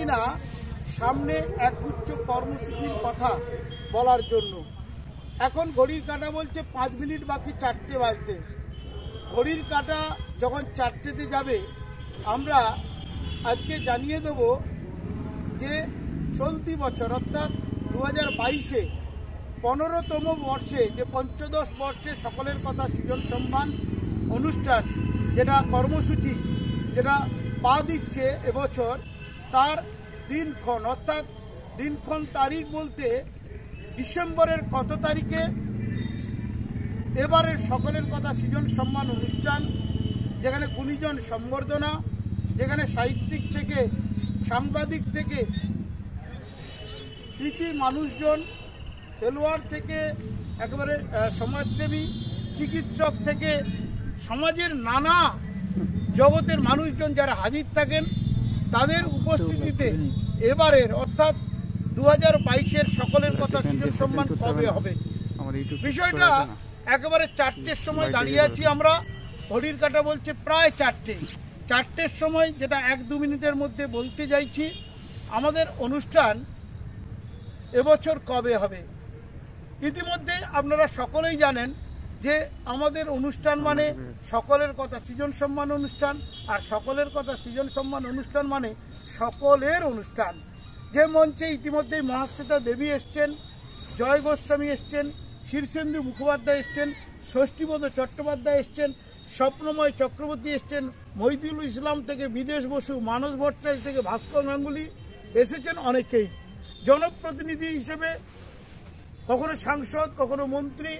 কিনা সামনে এক উচ্চ কর্মসূচির কথা বলার জন্য। এখন ঘড়ির কাঁটা বলছে পাঁচ মিনিট বাকি চারটে বাজতে। ঘড়ির কাঁটা যখন চারটেতে যাবে, আমরা আজকে জানিয়ে দেব যে চলতি বছর, অর্থাৎ দু হাজার বাইশে পনেরোতম বর্ষে, যে পঞ্চদশ বর্ষে সকলের কথা সৃজন সম্মান অনুষ্ঠান, যেটা কর্মসূচি, যেটা পা দিচ্ছে এবছর, তার দিনক্ষণ, অর্থাৎ দিনক্ষণ তারিখ বলতে ডিসেম্বরের কত তারিখে? এবারের সকলের কথা সৃজন সম্মান অনুষ্ঠান, যেখানে গুণীজন সম্বর্ধনা, যেখানে সাহিত্যিক থেকে, সাংবাদিক থেকে, কৃতি মানুষজন, খেলোয়াড় থেকে, একেবারে সমাজসেবী, চিকিৎসক থেকে, সমাজের নানা জগতের মানুষজন যারা হাজির থাকেন তাদের উপস্থিতিতে এবারের অর্থাৎ দু হাজার বাইশের সকলের কথা সৃজন সম্মান কবে হবে? বিষয়টা একেবারে চারটের সময় দাঁড়িয়ে আছি আমরা। ঘড়ির কাটা বলছে প্রায় চারটে। চারটের সময় যেটা এক দু মিনিটের মধ্যে বলতে যাইছি আমাদের অনুষ্ঠান এবছর কবে হবে? ইতিমধ্যে আপনারা সকলেই জানেন যে আমাদের অনুষ্ঠান মানে সকলের কথা, সৃজন সম্মান অনুষ্ঠান, আর সকলের কথা, সৃজন সম্মান অনুষ্ঠান মানে সকলের অনুষ্ঠান। যে মঞ্চে ইতিমধ্যেই মহাশ্বেতা দেবী এসছেন, জয় গোস্বামী এসছেন শীর্ষেন্দু মুখোপাধ্যায় এসছেন, ষষ্ঠীপদ চট্টোপাধ্যায় এসছেন, স্বপ্নময় চক্রবর্তী এসছেন, মহিদুল ইসলাম থেকে বিদেশ বসু, মানস ভট্টাচার্য থেকে ভাস্কর গাঙ্গুলি এসেছেন অনেকেই। জনপ্রতিনিধি হিসেবে কখনো সাংসদ, কখনো মন্ত্রী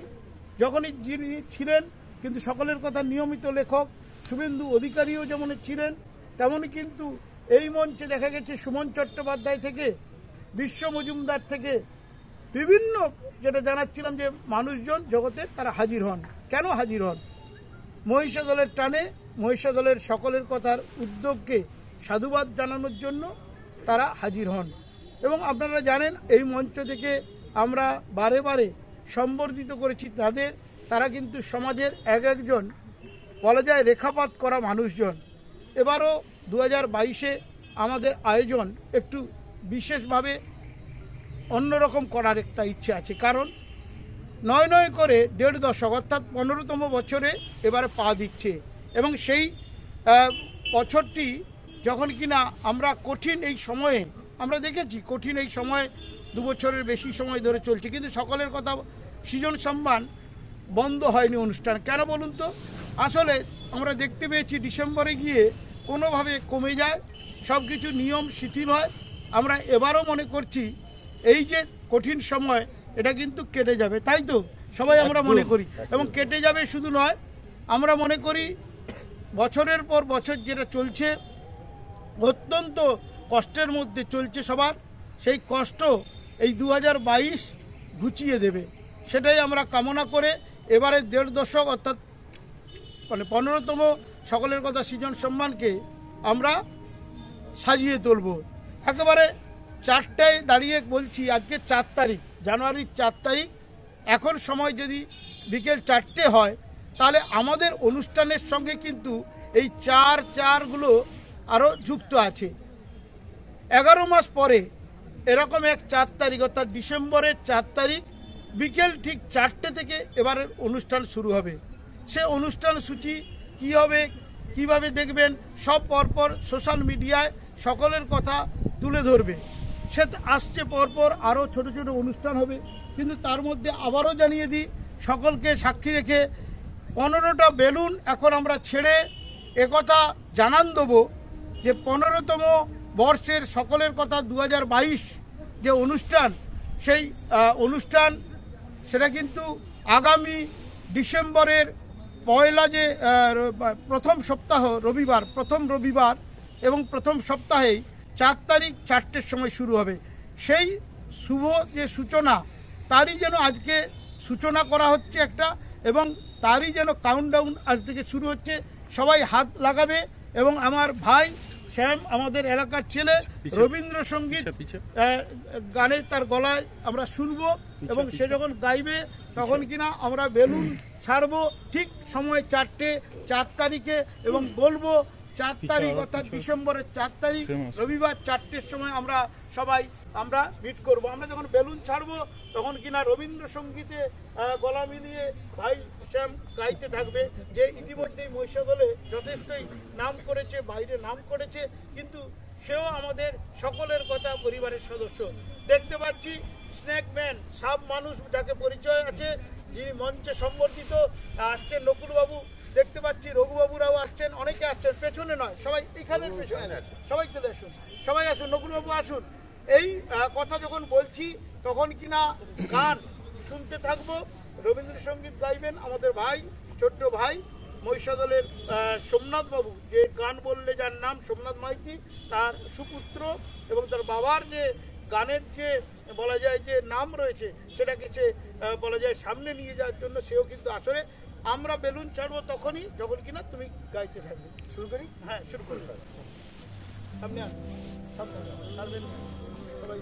যখনই যিনি ছিলেন, কিন্তু সকলের কথা নিয়মিত লেখক, শুভেন্দু অধিকারীও যেমন ছিলেন, তেমনই কিন্তু এই মঞ্চে দেখা গেছে সুমন চট্টোপাধ্যায় থেকে, বিশ্ব মজুমদার থেকে বিভিন্ন যেটা জানাচ্ছিলাম যে মানুষজন জগতে তারা হাজির হন। কেন হাজির হন? মহিষা দলের টানে মহিষা দলের সকলের কথার উদ্যোগকে সাধুবাদ জানানোর জন্য তারা হাজির হন। এবং আপনারা জানেন, এই মঞ্চ থেকে আমরা বারে বারে সম্বর্ধিত করেছি, তাদের, তারা কিন্তু সমাজের এক একজন বলা যায় রেখাপাত করা মানুষজন। এবারও দু হাজার বাইশে আমাদের আয়োজন একটু বিশেষভাবে অন্যরকম করার একটা ইচ্ছে আছে। কারণ নয় নয় করে দেড় দশক, অর্থাৎ পনেরোতম বছরে এবারে পা দিচ্ছে। এবং সেই বছরটি যখন কিনা আমরা কঠিন এই সময়ে, আমরা দেখেছি কঠিন এই সময়ে, দু বছরের বেশি সময় ধরে চলছে। কিন্তু সকলের কথা সৃজন সম্মান বন্ধ হয়নি অনুষ্ঠান। কেন বলুন তো? আসলে আমরা দেখতে পেয়েছি ডিসেম্বরে গিয়ে কোনোভাবে কমে যায় সব কিছু নিয়ম শিথিল হয়। আমরা এবারও মনে করছি এই যে কঠিন সময় এটা কিন্তু কেটে যাবে। তাই তো? সবাই আমরা মনে করি। এবং কেটে যাবে শুধু নয় আমরা মনে করি বছরের পর বছর যেটা চলছে অত্যন্ত কষ্টের মধ্যে চলছে সবার। সেই কষ্ট এই দু বাইশ ঘুচিয়ে দেবে। সেটাই আমরা কামনা করে এবারে দেড় দশক অর্থাৎ মানে পনেরোতম সকলের কথা সৃজন সম্মানকে আমরা সাজিয়ে তুলব। একেবারে চারটায় দাঁড়িয়ে বলছি, আজকে চার তারিখ, জানুয়ারির চার তারিখ। এখন সময় যদি বিকেল চারটে হয়, তাহলে আমাদের অনুষ্ঠানের সঙ্গে কিন্তু এই চার চারগুলো আরও যুক্ত আছে। এগারো মাস পরে এরকম এক চার তারিখ, অর্থাৎ ডিসেম্বরের চার তারিখ বিকেল ঠিক চারটে থেকে এবারের অনুষ্ঠান শুরু হবে। সে অনুষ্ঠান সূচি কী হবে, কীভাবে দেখবেন, সব পরপর সোশ্যাল মিডিয়ায় সকলের কথা তুলে ধরবে। সে আসছে পরপর আরও ছোট ছোট অনুষ্ঠান হবে, কিন্তু তার মধ্যে আবারও জানিয়ে দিই, সকলকে সাক্ষী রেখে পনেরোটা বেলুন এখন আমরা ছেড়ে একথা জানান দেবো যে পনেরোতম বর্ষের সকলের কথা দু হাজার বাইশ যে অনুষ্ঠান, সেই অনুষ্ঠান সেটা কিন্তু আগামী ডিসেম্বরের পয়লা যে প্রথম সপ্তাহ রবিবার, প্রথম রবিবার এবং প্রথম সপ্তাহেই চার তারিখ চারটের সময় শুরু হবে। সেই শুভ যে সূচনা, তারই যেন আজকে সূচনা করা হচ্ছে একটা এবং তারই যেন কাউন্টডাউন আজ থেকে শুরু হচ্ছে। সবাই হাত লাগাবে এবং আমার ভাই শ্যাম আমাদের এলাকার ছেলে রবীন্দ্রসঙ্গীত গানে তার গলায় আমরা শুনব এবং সে যখন গাইবে তখন কিনা আমরা বেলুন ছাড়বো ঠিক সময় চারটে চার তারিখে এবং বলব চার তারিখ অর্থাৎ ডিসেম্বরের চার তারিখ রবিবার চারটের সময় আমরা সবাই আমরা মিট করব। আমরা যখন বেলুন ছাড়বো তখন কিনা রবীন্দ্রসঙ্গীতে গলা মিলিয়ে ভাই শ্যাম গাইতে থাকবে যে ইতিমধ্যেই মহিষাদলে যথেষ্টই নাম করেছে বাইরে নাম করেছে কিন্তু সেও আমাদের সকলের কথা পরিবারের সদস্য। দেখতে পাচ্ছি স্নেক ম্যান সাব মানুষ যাকে পরিচয় আছে যিনি মঞ্চে সম্বর্ধিত আসছেন নকুলবাবু। দেখতে পাচ্ছি রঘুবাবুরাও আসছেন অনেকে আসছেন পেছনে নয় সবাই এখানের পেছনে। সবাই চলে আসুন সবাই আসুন নকুলবাবু আসুন। এই কথা যখন বলছি তখন কিনা গান শুনতে থাকব? রবীন্দ্রসঙ্গীত গাইবেন আমাদের ভাই ছোট্ট ভাই মহিষাদলের আহ, সোমনাথ বাবু যে গান বললে যার নাম সোমনাথ মাইতি তার সুপুত্র এবং তার বাবার যে গানের যে বলা যায় যে নাম রয়েছে সেটাকে সে বলা যায় সামনে নিয়ে যাওয়ার জন্য সেও কিন্তু আসলে আমরা বেলুন ছাড়বো তখনই যখন কিনা তুমি গাইতে থাকবে। শুরু করি? হ্যাঁ শুরু করি। সামনে। সবাই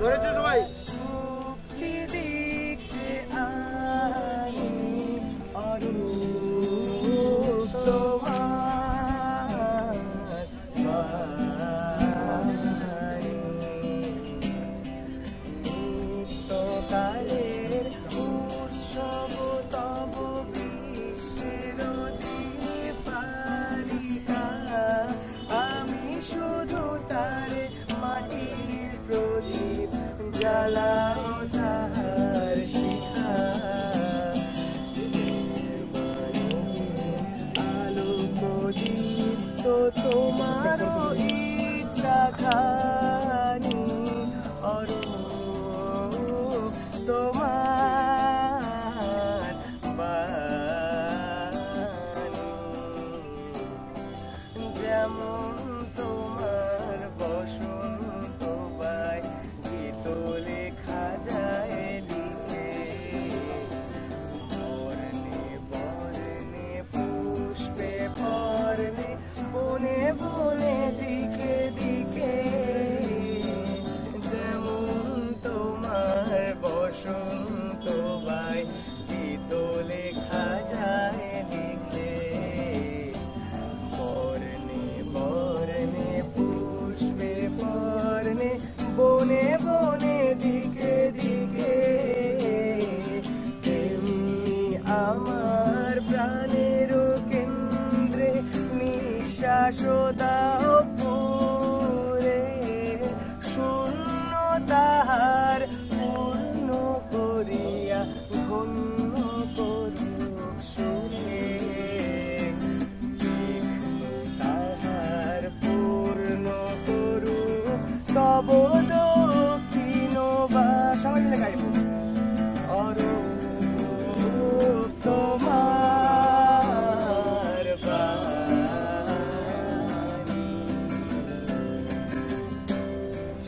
ধরেছো সবাই? কালের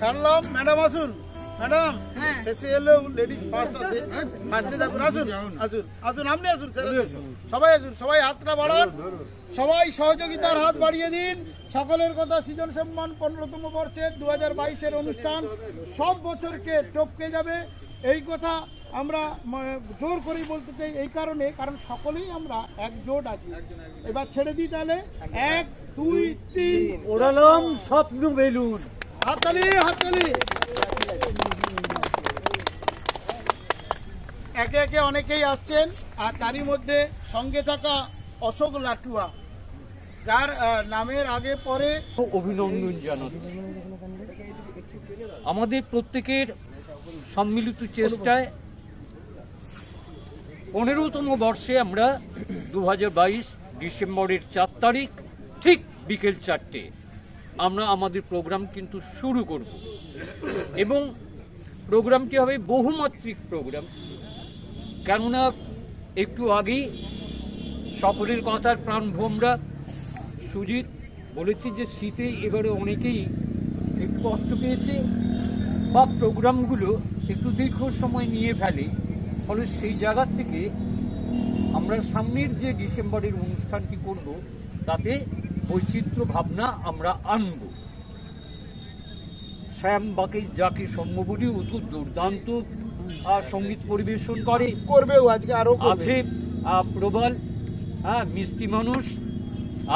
ছাড়লাম ম্যাডাম আসুন। ম্যাডাম শেষে এলো লেডিস ফার্স্ট আছে ফার্স্টে যাবেন আসুন আসুন আসুন আপনি আসুন সবাই আসুন সবাই হাতটা বাড়ান। সবাই সহযোগিতার হাত বাড়িয়ে দিন। সকলের কথা সৃজন সম্মান পনেরোতম বর্ষের দু হাজার বাইশের অনুষ্ঠান সব বছরকে টপকে যাবে। এই কথা আমরা জোর করেই বলতে চাই এই কারণে কারণ সকলেই আমরা একজোট আছি। এবার ছেড়ে দিই তাহলে। এক দুই তিন। ওরালাম স্বপ্ন বেলুন। একে একে অনেকেই আসছেন, আর তারই মধ্যে সঙ্গে থাকা অশোক লাটুয়া, যার নামের আগে পরে অভিনন্দন জানাচ্ছি। আমাদের প্রত্যেকের সম্মিলিত চেষ্টায় পনেরোতম বর্ষে আমরা দু হাজার বাইশ ডিসেম্বরের চার তারিখ, ঠিক বিকেল চারটে। আমরা আমাদের প্রোগ্রাম কিন্তু শুরু করব। এবং প্রোগ্রামটি হবে বহুমাত্রিক প্রোগ্রাম কেননা, একটু আগেই সকলের কথার প্রাণভোমরা সুজিত বলেছি যে, শীতে এবারে অনেকেই একটু কষ্ট পেয়েছে বা প্রোগ্রামগুলো একটু দীর্ঘ সময় নিয়ে ফেলে। ফলে সেই জায়গা থেকে আমরা সামনের যে ডিসেম্বরের অনুষ্ঠানটি করব, তাতে বৈচিত্র্য ভাবনা আমরা আনব। শ্যাম বাকি যাকে সম্ভবনী অত দুর্দান্ত সংগীত পরিবেশন করে। করবেও আজকে আরও আছে প্রবল হ্যাঁ মিষ্টি মানুষ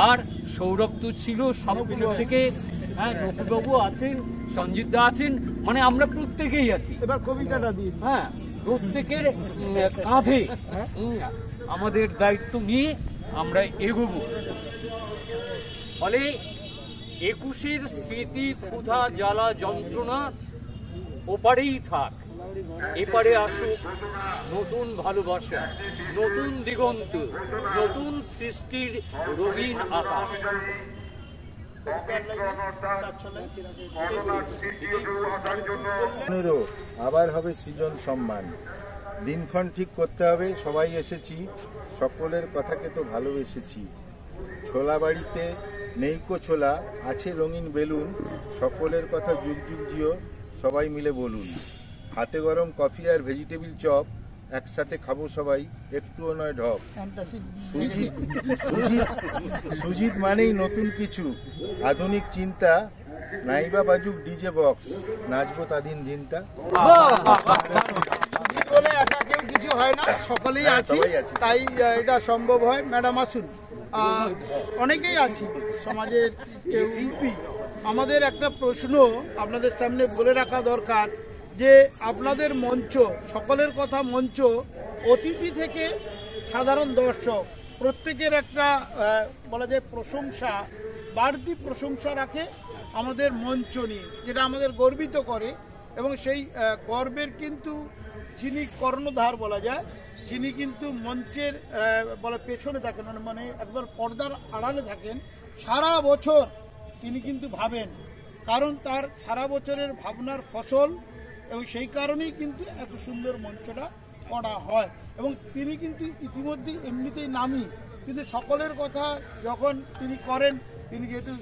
আর সৌরভ তো ছিল সব কিছু থেকে। হ্যাঁ নকুলবাবু আছেন সঞ্জিত দা আছেন মানে আমরা প্রত্যেকেই আছি। এবার কবিতাটা দিন। হ্যাঁ প্রত্যেকের কাঁধে আমাদের দায়িত্ব নিয়ে আমরা এগোবো। ফলে একুশের স্মৃতি ক্ষুধা, জ্বালা, যন্ত্রণা ওপারেই থাক। এপারে আসুক নতুন ভালোবাসা, নতুন দিগন্ত, নতুন সৃষ্টির রঙিন আকাশ। পনেরো, আবার হবে সৃজন সম্মান। দিনক্ষণ ঠিক করতে হবে, সবাই এসেছি, সকলের কথাকে তো ভালোবেসেছি। ছোলা বাড়িতে নেইকো ছোলা আছে রঙিন বেলুন সকলের কথা যুগ যুগ জিও সবাই মিলে বলুন। হাতে গরম কফি আর ভেজিটেবিল চপ একসাথে খাব সবাই একটুও নয় ঢপ। সুজিত সুজিত মানেই নতুন কিছু। আধুনিক চিন্তা নাইবা বাজুক ডিজে বক্স। নাচবো তাদিন দিনটা একা কেউ কিছু হয় না সকলেই হ্যাঁ, আছি। তাই এটা সম্ভব হয়। ম্যাডাম আসুন। অনেকেই আছি। সমাজের শিল্পী আমাদের একটা প্রশ্ন আপনাদের সামনে বলে রাখা দরকার যে আপনাদের মঞ্চ, সকলের কথা মঞ্চ, অতিথি থেকে সাধারণ দর্শক, প্রত্যেকের একটা বলা যায় প্রশংসা, বাড়তি প্রশংসা রাখে আমাদের মঞ্চ নিয়ে, যেটা আমাদের গর্বিত করে। এবং সেই গর্বের কিন্তু যিনি কর্ণধার বলা যায় যিনি কিন্তু মঞ্চের বলে পেছনে থাকেন মানে মানে একবার পর্দার আড়ালে থাকেন, সারা বছর তিনি কিন্তু ভাবেন। কারণ তার সারা বছরের ভাবনার ফসল, এবং সেই কারণেই কিন্তু এত সুন্দর মঞ্চটা করা হয়। এবং তিনি কিন্তু ইতিমধ্যে এমনিতেই নামি। কিন্তু সকলের কথা যখন তিনি করেন, তিনি যেহেতু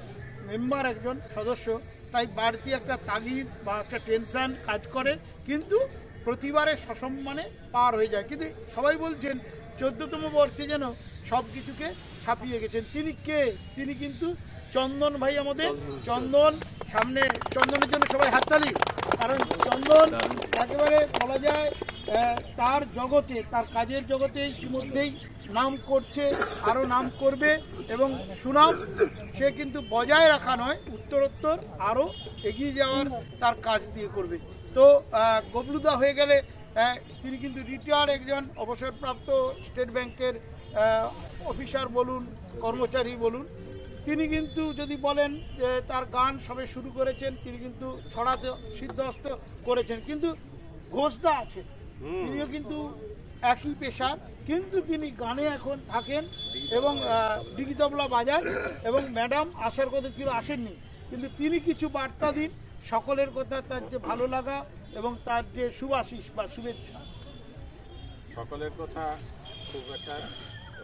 মেম্বার একজন সদস্য, তাই বাড়তি একটা তাগিদ বা একটা টেনশন কাজ করে। কিন্তু প্রতিবারে সসম্মানে পার হয়ে যায়। কিন্তু সবাই বলছেন, চোদ্দতম বর্ষে যেন সব কিছুকে ছাপিয়ে গেছেন। তিনি কে? তিনি কিন্তু চন্দন ভাই আমাদের চন্দন। সামনে চন্দনের জন্য সবাই হাততালি। কারণ চন্দন একেবারে বলা যায় তার জগতে, তার কাজের জগতে ইতিমধ্যেই নাম করছে আরও নাম করবে এবং সুনাম সে কিন্তু বজায় রাখা নয়, উত্তরোত্তর আরও এগিয়ে যাওয়ার তার কাজ দিয়ে করবে। তো গবলুদা হয়ে গেলে তিনি কিন্তু রিটায়ার্ড একজন অবসরপ্রাপ্ত স্টেট ব্যাংকের অফিসার বলুন কর্মচারী বলুন। তিনি কিন্তু যদি বলেন যে তার গান সবে শুরু করেছেন তিনি কিন্তু ছড়াতে সিদ্ধস্ত করেছেন। কিন্তু ঘোষদা আছে তিনিও কিন্তু একই পেশার কিন্তু তিনি গানে এখন থাকেন এবং ডিগি তবলা বাজান এবং ম্যাডাম আসার কথা ছিল আসেননি। কিন্তু তিনি কিছু বার্তা দিন সকলের কথা তার যে ভালো লাগা এবং তার যে সুবাসিস বা শুভেচ্ছা। সকলের কথা খুব একটা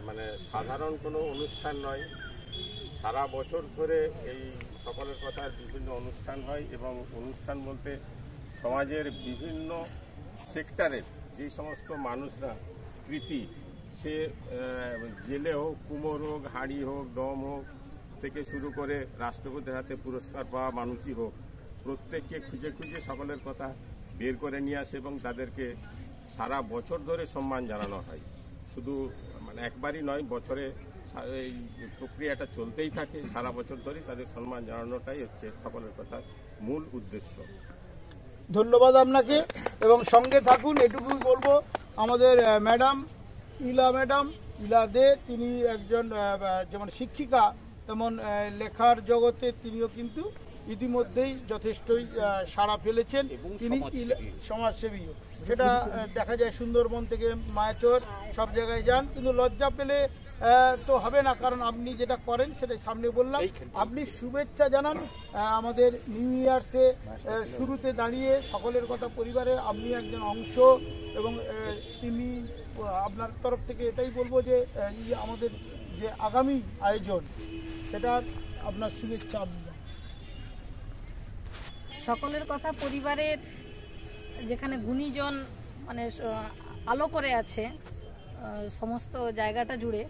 মানে সাধারণ কোনো অনুষ্ঠান নয়। সারা বছর ধরে এই সকলের কথার বিভিন্ন অনুষ্ঠান হয় এবং অনুষ্ঠান বলতে সমাজের বিভিন্ন সেক্টরের যে সমস্ত মানুষরা, কৃতি, সে জেলে হোক, কুমোর হোক, হাঁড়ি হোক দম হোক, থেকে শুরু করে রাষ্ট্রপতির হাতে পুরস্কার পাওয়া মানুষই হোক প্রত্যেককে খুঁজে খুঁজে সকলের কথা বের করে নিয়ে আসে এবং তাদেরকে সারা বছর ধরে সম্মান জানানো হয়। শুধু মানে একবারই নয়, বছরে এই প্রক্রিয়াটা চলতেই থাকে। সারা বছর ধরেই তাদের সম্মান জানানোটাই হচ্ছে সকলের কথা মূল উদ্দেশ্য। ধন্যবাদ আপনাকে। এবং সঙ্গে থাকুন, এটুকুই বলব, আমাদের ম্যাডাম, ইলা ম্যাডাম, ইলা দে, তিনি একজন যেমন শিক্ষিকা, তেমন লেখার জগতে তিনিও কিন্তু ইতিমধ্যেই যথেষ্টই সাড়া ফেলেছেন তিনি সমাজসেবী। সমাজসেবীও সেটা দেখা যায় সুন্দরবন থেকে মায়াচর সব জায়গায় যান কিন্তু লজ্জা পেলে তো হবে না কারণ আপনি যেটা করেন সেটা সামনে বললাম আপনি শুভেচ্ছা জানান আমাদের নিউ ইয়ার্সে শুরুতে দাঁড়িয়ে সকলের কথা পরিবারে আপনি একজন অংশ এবং তিনি আপনার তরফ থেকে এটাই বলব যে আমাদের যে আগামী আয়োজন সেটা আপনার শুভেচ্ছা। সকলের কথা পরিবারের যেখানে গুণীজন মানে আলো করে আছে সমস্ত জায়গাটা জুড়ে,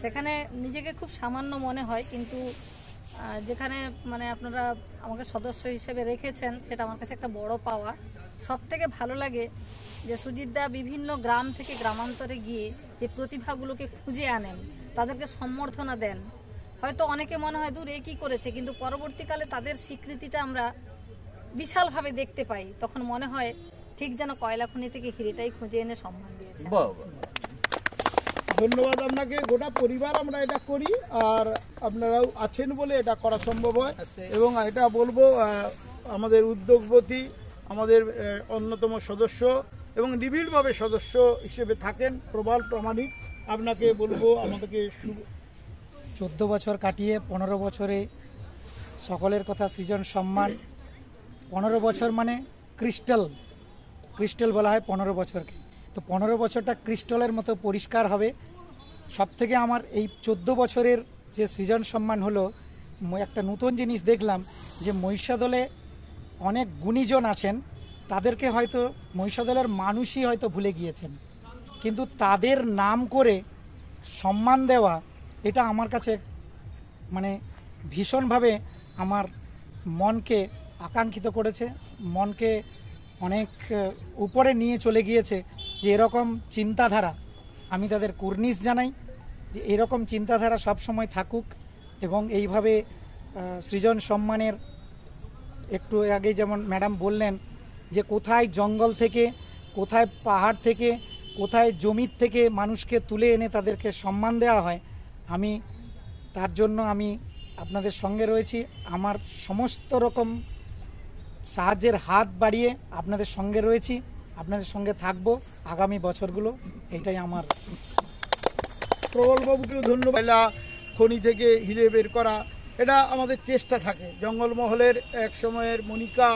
সেখানে নিজেকে খুব সামান্য মনে হয়, কিন্তু যেখানে মানে আপনারা আমাকে সদস্য হিসেবে রেখেছেন, সেটা আমার কাছে একটা বড় পাওয়া। সব থেকে ভালো লাগে যে সুজিতদা বিভিন্ন গ্রাম থেকে গ্রামান্তরে গিয়ে যে প্রতিভাগুলোকে খুঁজে আনেন, তাদেরকে সম্বর্ধনা দেন। হয়তো অনেকে মনে হয়, দূর, এ কি করেছে? কিন্তু পরবর্তীকালে তাদের স্বীকৃতিটা আমরা বিশালভাবে দেখতে পাই। তখন মনে হয় ঠিক যেন কয়লা খনি থেকে হিরেটাই খুঁজে এনে সম্মান দিয়েছে। ধন্যবাদ আপনাকে। গোটা পরিবার আমরা এটা করি আর আপনারাও আছেন বলে এটা করা সম্ভব হয়। এবং এটা বলব আমাদের উদ্যোগপতি আমাদের অন্যতম সদস্য এবং নিবিড়ভাবে সদস্য হিসেবে থাকেন প্রবল প্রামাণিক। আপনাকে বলব আমাদেরকে চোদ্দ বছর কাটিয়ে পনেরো বছরে সকলের কথা সৃজন সম্মান। পনেরো বছর মানে ক্রিস্টাল ক্রিস্টাল বলা হয় পনেরো বছরকে। তো পনেরো বছরটা ক্রিস্টালের মতো পরিষ্কার হবে। সব থেকে আমার এই চোদ্দ বছরের যে সৃজন সম্মান হলো একটা নতুন জিনিস দেখলাম যে মহিষাদলে অনেক গুণীজন আছেন, তাদেরকে হয়তো মহিষাদলের মানুষই হয়তো ভুলে গিয়েছেন। কিন্তু তাদের নাম করে সম্মান দেওয়া, এটা আমার কাছে মানে ভীষণভাবে আমার মনকে আকাঙ্ক্ষিত করেছে, মনকে অনেক উপরে নিয়ে চলে গিয়েছে যে এরকম চিন্তাধারা। আমি তাদের কুর্নিশ জানাই যে এরকম চিন্তাধারা সব সময় থাকুক এবং এইভাবে সৃজন সম্মানের একটু আগে যেমন ম্যাডাম বললেন যে কোথায় জঙ্গল থেকে, কোথায় পাহাড় থেকে, কোথায় জমির থেকে মানুষকে তুলে এনে তাদেরকে সম্মান দেওয়া হয়, আমি তার জন্য আমি আপনাদের সঙ্গে রয়েছি। আমার সমস্ত রকম সাহায্যের হাত বাড়িয়ে আপনাদের সঙ্গে রয়েছি, আপনাদের সঙ্গে থাকব আগামী বছরগুলো, এটাই আমার। প্রবলবাবুকেও ধন্যবাদ। খনি থেকে হিরে বের করা, এটা আমাদের চেষ্টা থাকে। জঙ্গলমহলের এক সময়ের মনিকা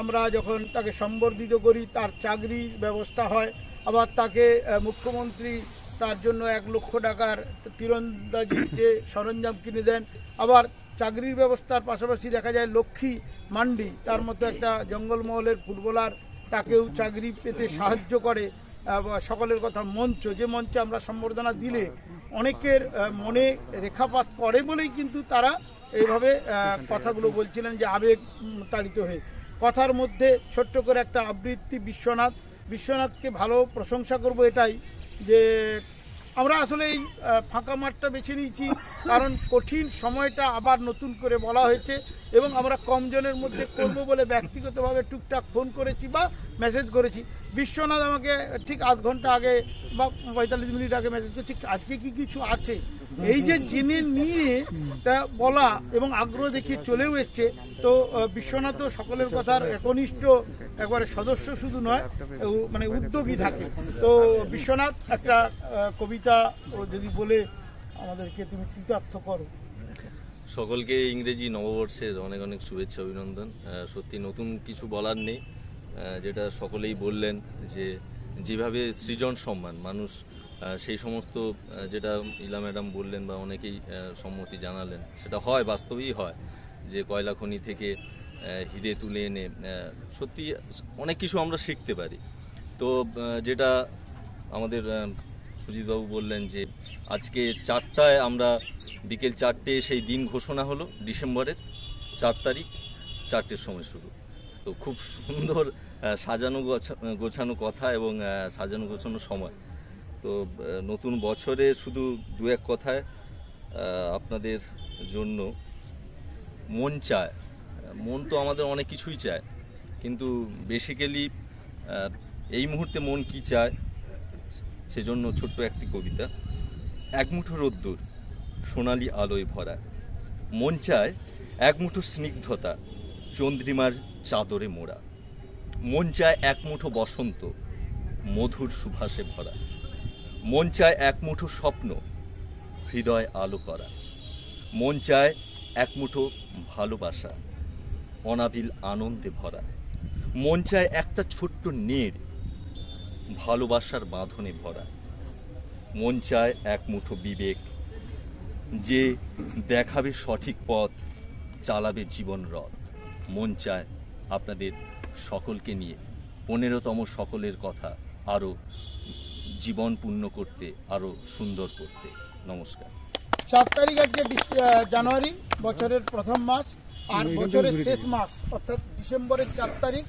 আমরা যখন তাকে সম্বর্ধিত করি, তার চাকরির ব্যবস্থা হয়। আবার তাকে মুখ্যমন্ত্রী তার জন্য এক লক্ষ টাকার তীরন্দাজির যে সরঞ্জাম কিনে দেন। আবার চাকরির ব্যবস্থার পাশাপাশি দেখা যায় লক্ষ্মী মান্ডি, তার মতো একটা জঙ্গলমহলের ফুটবলার, তাকেও চাকরি পেতে সাহায্য করে সকলের কথা মঞ্চ, যে মঞ্চে আমরা সম্বর্ধনা দিলে অনেকের মনে রেখাপাত করে বলেই কিন্তু তারা এইভাবে কথাগুলো বলছিলেন যে আবেগ তাড়িত হয়ে। কথার মধ্যে ছোট্ট করে একটা আবৃত্তি, বিশ্বনাথ। বিশ্বনাথকে ভালো প্রশংসা করব এটাই যে আমরা আসলে এই ফাঁকা মাঠটা বেছে নিয়েছি, কারণ কঠিন সময়টা আবার নতুন করে বলা হয়েছে এবং আমরা কমজনের মধ্যে করব বলে ব্যক্তিগতভাবে টুকটাক ফোন করেছি বা মেসেজ করেছি। বিশ্বনাথ আমাকে ঠিক আধ ঘণ্টা আগে বা পঁয়তাল্লিশ মিনিট আগে মেসেজ করেছি আজকে কি কিছু আছে? এই যে জেনে নিয়ে তা বলা এবং আগ্রহ দেখিয়ে চলেও এসছে তো আহ, বিশ্বনাথও সকলের কথার একনিষ্ঠ একবারে সদস্য শুধু নয় মানে উদ্যোগী থাকে। তো বিশ্বনাথ একটা কবিতা যদি বলে আমাদেরকে তুমি কৃতার্থ করো। সকলকে ইংরেজি নববর্ষের অনেক অনেক শুভেচ্ছা অভিনন্দন। সত্যি নতুন কিছু বলার নেই। যেটা সকলেই বললেন যে যেভাবে সৃজন সম্মান মানুষ সেই সমস্ত যেটা ইলা ম্যাডাম বললেন বা অনেকেই সম্মতি জানালেন, সেটা হয়, বাস্তবেই হয়, যে কয়লা খনি থেকে হিরে তুলে এনে সত্যি অনেক কিছু আমরা শিখতে পারি। তো যেটা আমাদের সুজিতবাবু বললেন যে আজকে চারটায় আমরা বিকেল চারটে সেই দিন ঘোষণা হলো, ডিসেম্বরের চার তারিখ, চারটের সময় শুরু। তো খুব সুন্দর সাজানো গোছানো কথা এবং সাজানো গোছানো সময়। তো নতুন বছরে শুধু দু এক কথায় আপনাদের জন্য মন চায়। মন তো আমাদের অনেক কিছুই চায়, কিন্তু বেসিক্যালি এই মুহূর্তে মন কি চায়, সেজন্য ছোট্ট একটি কবিতা। এক মুঠো রোদ্দুর সোনালি আলোয় ভরা। মন চায় এক মুঠো স্নিগ্ধতা চন্দ্রিমার চাদরে মোড়া। মন চায় এক মুঠো বসন্ত মধুর সুভাষে ভরা। মন চায় এক মুঠো স্বপ্ন, হৃদয় আলো করা। মন চায় এক মুঠো ভালোবাসা, অনাবিল আনন্দে ভরা। মন চায় একটা ছোট্ট নেড়, ভালোবাসার বাঁধনে ভরা। মন চায় এক মুঠো বিবেক, যে দেখাবে সঠিক পথ, চালাবে জীবন রথ। মন চায় আপনাদের সকলকে নিয়ে, পনেরোতম সকলের কথা, আরও জীবন পূর্ণ করতে আরও সুন্দর করতে। নমস্কার। চার তারিখ আজকে জানুয়ারি বছরের প্রথম মাস। আর বছরের শেষ মাস অর্থাৎ ডিসেম্বরের চার তারিখ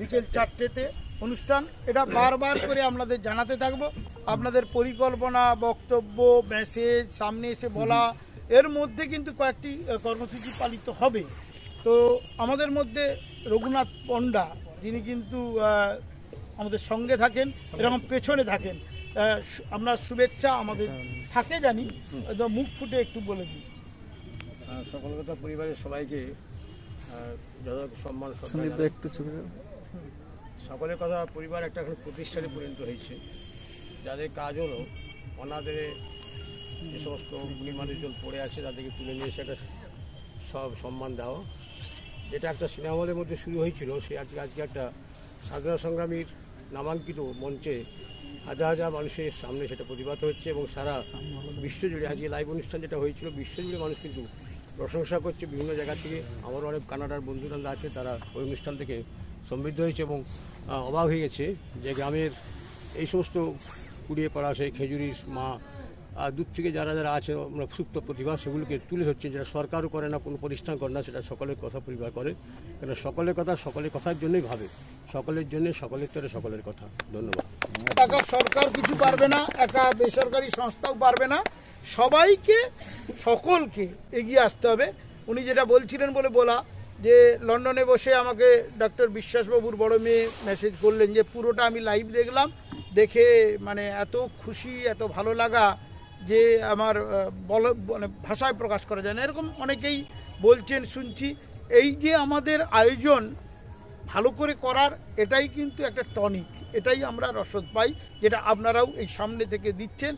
বিকেল চারটেতে অনুষ্ঠান। এটা বারবার করে আপনাদের জানাতে থাকব। আপনাদের পরিকল্পনা বক্তব্য মেসেজ সামনে এসে বলা এর মধ্যে কিন্তু কয়েকটি কর্মসূচি পালিত হবে। তো আমাদের মধ্যে রঘুনাথ পণ্ডা যিনি কিন্তু আমাদের সঙ্গে থাকেন এরকম পেছনে থাকেন। আমরা শুভেচ্ছা আমাদের থাকে জানি একদম মুখ ফুটে একটু বলে দিই। সকল কথা পরিবারের সবাইকে সম্মান। একটু সকলের কথা পরিবার একটা প্রতিষ্ঠানে পরিণত হয়েছে। যাদের কাজ হলো অনাদের যে সমস্ত নির্মাণের জল পড়ে আছে তাদেরকে তুলে নিয়ে এসে একটা সব সম্মান দেওয়া যেটা একটা সিনেমা হলের মধ্যে শুরু হয়েছিল সে আজকে আজকে একটা স্বাধীনতা সংগ্রামীর নামাঙ্কিত মঞ্চে হাজার হাজার মানুষের সামনে সেটা প্রতিবাদ হচ্ছে এবং সারা বিশ্বজুড়ে আজকে লাইভ অনুষ্ঠান যেটা হয়েছিল, বিশ্বজুড়ে মানুষ কিন্তু প্রশংসা করছে বিভিন্ন জায়গা থেকে। আমারও অনেক কানাডার বন্ধুরা আছে, তারা ওই অনুষ্ঠান থেকে সমৃদ্ধ হয়েছে এবং অভাব হয়ে গেছে যে গ্রামের এই সমস্ত কুড়িয়ে পাড়া সেই খেজুরির মা আর দূর থেকে যারা যারা আছে সুপ্ত প্রতিভা, সেগুলোকে তুলে ধরছে, যেটা সরকারও করে না, কোনো প্রতিষ্ঠান করে না, সেটা সকলের কথা পরিবার করে। কেন সকলের কথা সকলের কথার জন্যই ভাবে। সকলের জন্য সকলের তরে সকলের কথা। ধন্যবাদ। একা সরকার কিছু পারবে না, একা বেসরকারি সংস্থাও পারবে না। সবাইকে, সকলকে এগিয়ে আসতে হবে। উনি যেটা বলছিলেন বলে বলা, যে লন্ডনে বসে আমাকে ডক্টর বিশ্বাসবাবুর বড় মেয়ে মেসেজ করলেন, যে পুরোটা আমি লাইভ দেখলাম, দেখে মানে এত খুশি, এত ভালো লাগা। যে আমার বল মানে ভাষায় প্রকাশ করা যায় না। এরকম অনেকেই বলছেন শুনছি। এই যে আমাদের আয়োজন ভালো করে করার এটাই কিন্তু একটা টনিক। এটাই আমরা রসদ পাই যেটা আপনারাও এই সামনে থেকে দিচ্ছেন।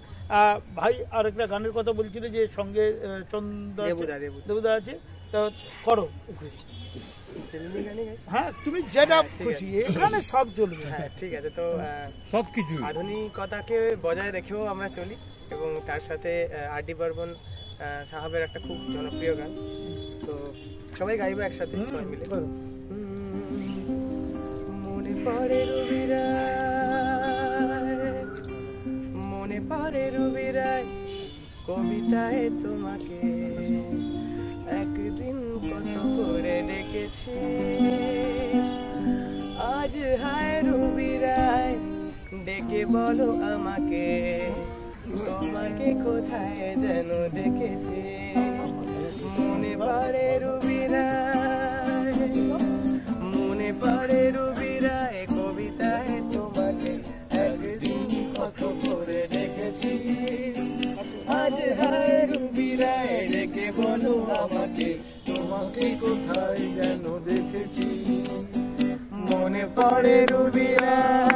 ভাই আরেকটা গানের কথা বলছিল যে সঙ্গে আহ, চন্দা দেবুদা, দেবুদা। দেবুদা আছে। তো করো হ্যাঁ তুমি যেটা খুশি এখানে সব চলবে। হ্যাঁ ঠিক আছে। তো আহ, সব কিছু আধুনিকতাকে বজায় রেখেও আমরা চলি। এবং তার সাথে আর ডি বর্মন সাহাবের একটা খুব জনপ্রিয় গান। তো সবাই গাইবো একসাথে সবাই মিলে। মনে পড়ে রবিরায় মনে পড়ে রবিরায় কবিতায় তোমাকে একদিন কত করে ডেকেছি। আজ হায় রবিরায় ডেকে বলো আমাকে তোমাকে কোথায় যেন দেখেছি? মনে পড়ে রবিরায়, মনে পড়ে রবিরায় কবিতায় তোমাকে একদিন কত করে ডেকেছি আজ হায় রবিরায়, ডেকে বলো আমাকে, তোমাকে কোথায় যেন দেখেছি। মনে পড়ে রবিরায়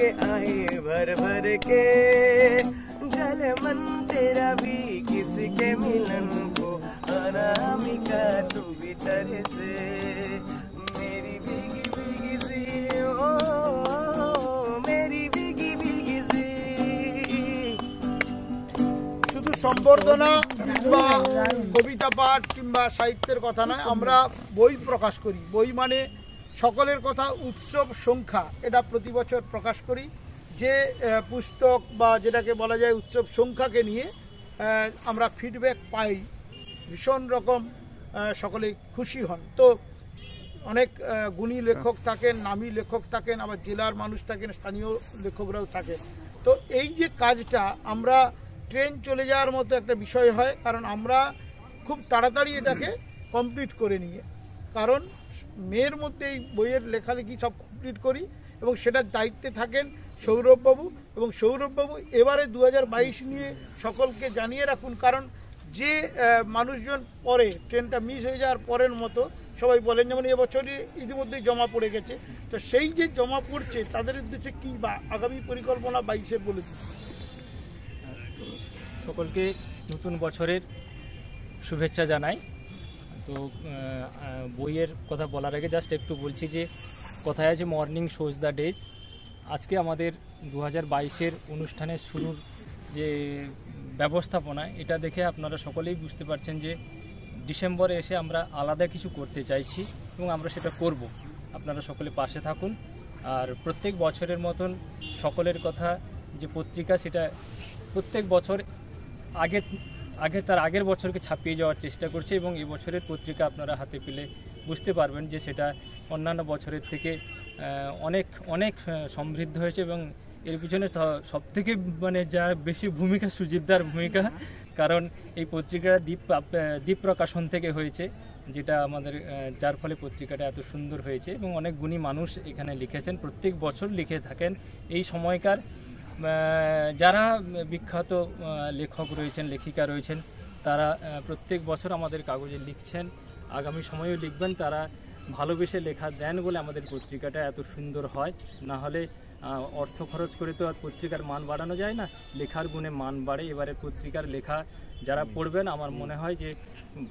के आए भर भर के जल मन तेरा भी किसके मिलन को अनामिका तू भी तरह से मेरी भीगी भीगी सी ओ मेरी भीगी भीगी सी শুধু সম্বর্ধনা কিংবা কবিতা পাঠ কিংবা সাহিত্যের কথা নয় আমরা বই প্রকাশ করি বই মানে সকলের কথা উৎসব সংখ্যা, এটা প্রতি বছর প্রকাশ করি। যে পুস্তক বা যেটাকে বলা যায় উৎসব সংখ্যাকে নিয়ে আমরা ফিডব্যাক পাই, ভীষণ রকম সকলে খুশি হন। তো, অনেক গুণী লেখক থাকেন, নামী লেখক থাকেন, আবার জেলার মানুষ থাকেন, স্থানীয় লেখকরাও থাকেন। তো, এই যে কাজটা, আমরা ট্রেন চলে যাওয়ার মতো একটা বিষয় হয়, কারণ আমরা খুব তাড়াতাড়ি এটাকে কমপ্লিট করে নিয়ে কারণ মেয়ের মধ্যে এই বইয়ের লেখালেখি সব কমপ্লিট করি এবং সেটার দায়িত্বে থাকেন সৌরভবাবু এবং সৌরভবাবু এবারে দু হাজার বাইশ নিয়ে সকলকে জানিয়ে রাখুন, কারণ যে মানুষজন পরে, ট্রেনটা মিস হয়ে যাওয়ার পরের মতো সবাই বলেন, যেমন এবছরই ইতিমধ্যেই জমা পড়ে গেছে। তো সেই যে জমা পড়ছে, তাদের উদ্দেশ্যে কী বা আগামী পরিকল্পনা বাইশে বলে দিন? সকলকে নতুন বছরের শুভেচ্ছা জানাই। তো বইয়ের কথা বলার আগে জাস্ট একটু বলছি যে, কথায় আছে মর্নিং শোজ দ্য ডেজ আজকে আমাদের দু হাজার বাইশের অনুষ্ঠানের শুরুর যে ব্যবস্থাপনা, এটা দেখে আপনারা সকলেই বুঝতে পারছেন যে, ডিসেম্বরে এসে আমরা আলাদা কিছু করতে চাইছি এবং আমরা সেটা করব। আপনারা সকলে পাশে থাকুন। আর প্রত্যেক বছরের মতন সকলের কথা যে পত্রিকা, সেটা প্রত্যেক বছর আগে আগে তার আগের বছরকে ছাপিয়ে যাওয়ার চেষ্টা করছে এবং এই বছরের পত্রিকা আপনারা হাতে পেলে বুঝতে পারবেন যে সেটা অন্যান্য বছরের থেকে অনেক অনেক সমৃদ্ধ হয়েছে এবং এর পিছনে সব থেকে মানে যা বেশি ভূমিকা সুজিতদার ভূমিকা, কারণ এই পত্রিকাটা দ্বীপ দ্বীপ প্রকাশন থেকে হয়েছে, যেটা আমাদের যার ফলে পত্রিকাটা এত সুন্দর হয়েছে এবং অনেক গুণী মানুষ এখানে লিখেছেন, প্রত্যেক বছর লিখে থাকেন। এই সময়কার যারা বিখ্যাত লেখক রয়েছেন লেখিকা রয়েছেন তারা প্রত্যেক বছর আমাদের কাগজে লিখছেন। আগামী সময়েও লিখবেন। তারা ভালোবেসে লেখা দেন বলে আমাদের পত্রিকাটা এত সুন্দর হয়। না হলে অর্থ খরচ করে তো আর পত্রিকার মান বাড়ানো যায় না। লেখার গুণে মান বাড়ে। এবারে পত্রিকার লেখা যারা পড়বেন আমার মনে হয় যে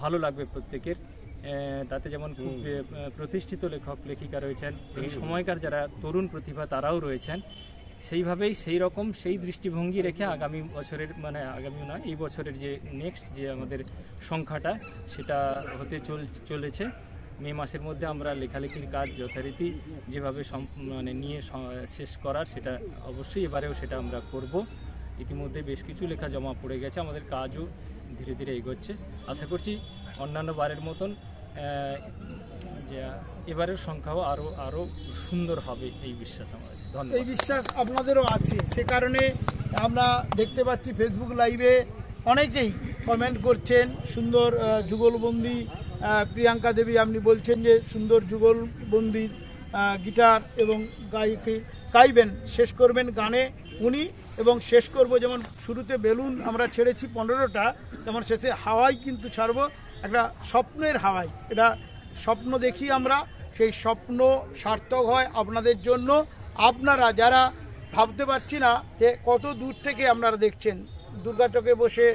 ভালো লাগবে প্রত্যেকের। তাতে যেমন খুব প্রতিষ্ঠিত লেখক লেখিকা রয়েছেন এই সময়কার যারা তরুণ প্রতিভা তারাও রয়েছেন। সেইভাবেই সেই রকম সেই দৃষ্টিভঙ্গি রেখে আগামী বছরের মানে আগামী নয়, এই বছরের যে নেক্সট যে আমাদের সংখ্যাটা, সেটা হতে চল, চলেছে। মে মাসের মধ্যে আমরা লেখালেখির কাজ যথারীতি যেভাবে মানে নিয়ে শেষ করার সেটা অবশ্যই এবারেও সেটা আমরা করব। ইতিমধ্যে বেশ কিছু লেখা জমা পড়ে গেছে, আমাদের কাজও ধীরে ধীরে এগোচ্ছে। আশা করছি অন্যান্য বারের মতন এবারের সংখ্যাও আরও আরও সুন্দর হবে, এই বিশ্বাস আছে। এই বিশ্বাস আপনাদেরও আছে। সে কারণে আমরা দেখতে পাচ্ছি ফেসবুক লাইভে অনেকেই কমেন্ট করছেন, সুন্দর যুগলবন্দি প্রিয়াঙ্কা দেবী আপনি বলছেন যে সুন্দর যুগলবন্দি গিটার এবং গায়কে গাইবেন, শেষ করবেন গানে উনি এবং শেষ করব যেমন শুরুতে বেলুন আমরা ছেড়েছি পনেরোটা, তেমন শেষে হাওয়াই কিন্তু ছাড়বো, একটা স্বপ্নের হাওয়াই। এটা স্বপ্ন দেখি আমরা, সেই স্বপ্ন সার্থক হয় আপনাদের জন্য। আপনারা যারা ভাবতে পারছি না যে কত দূর থেকে আপনারা দেখছেন দুর্গাচকে বসে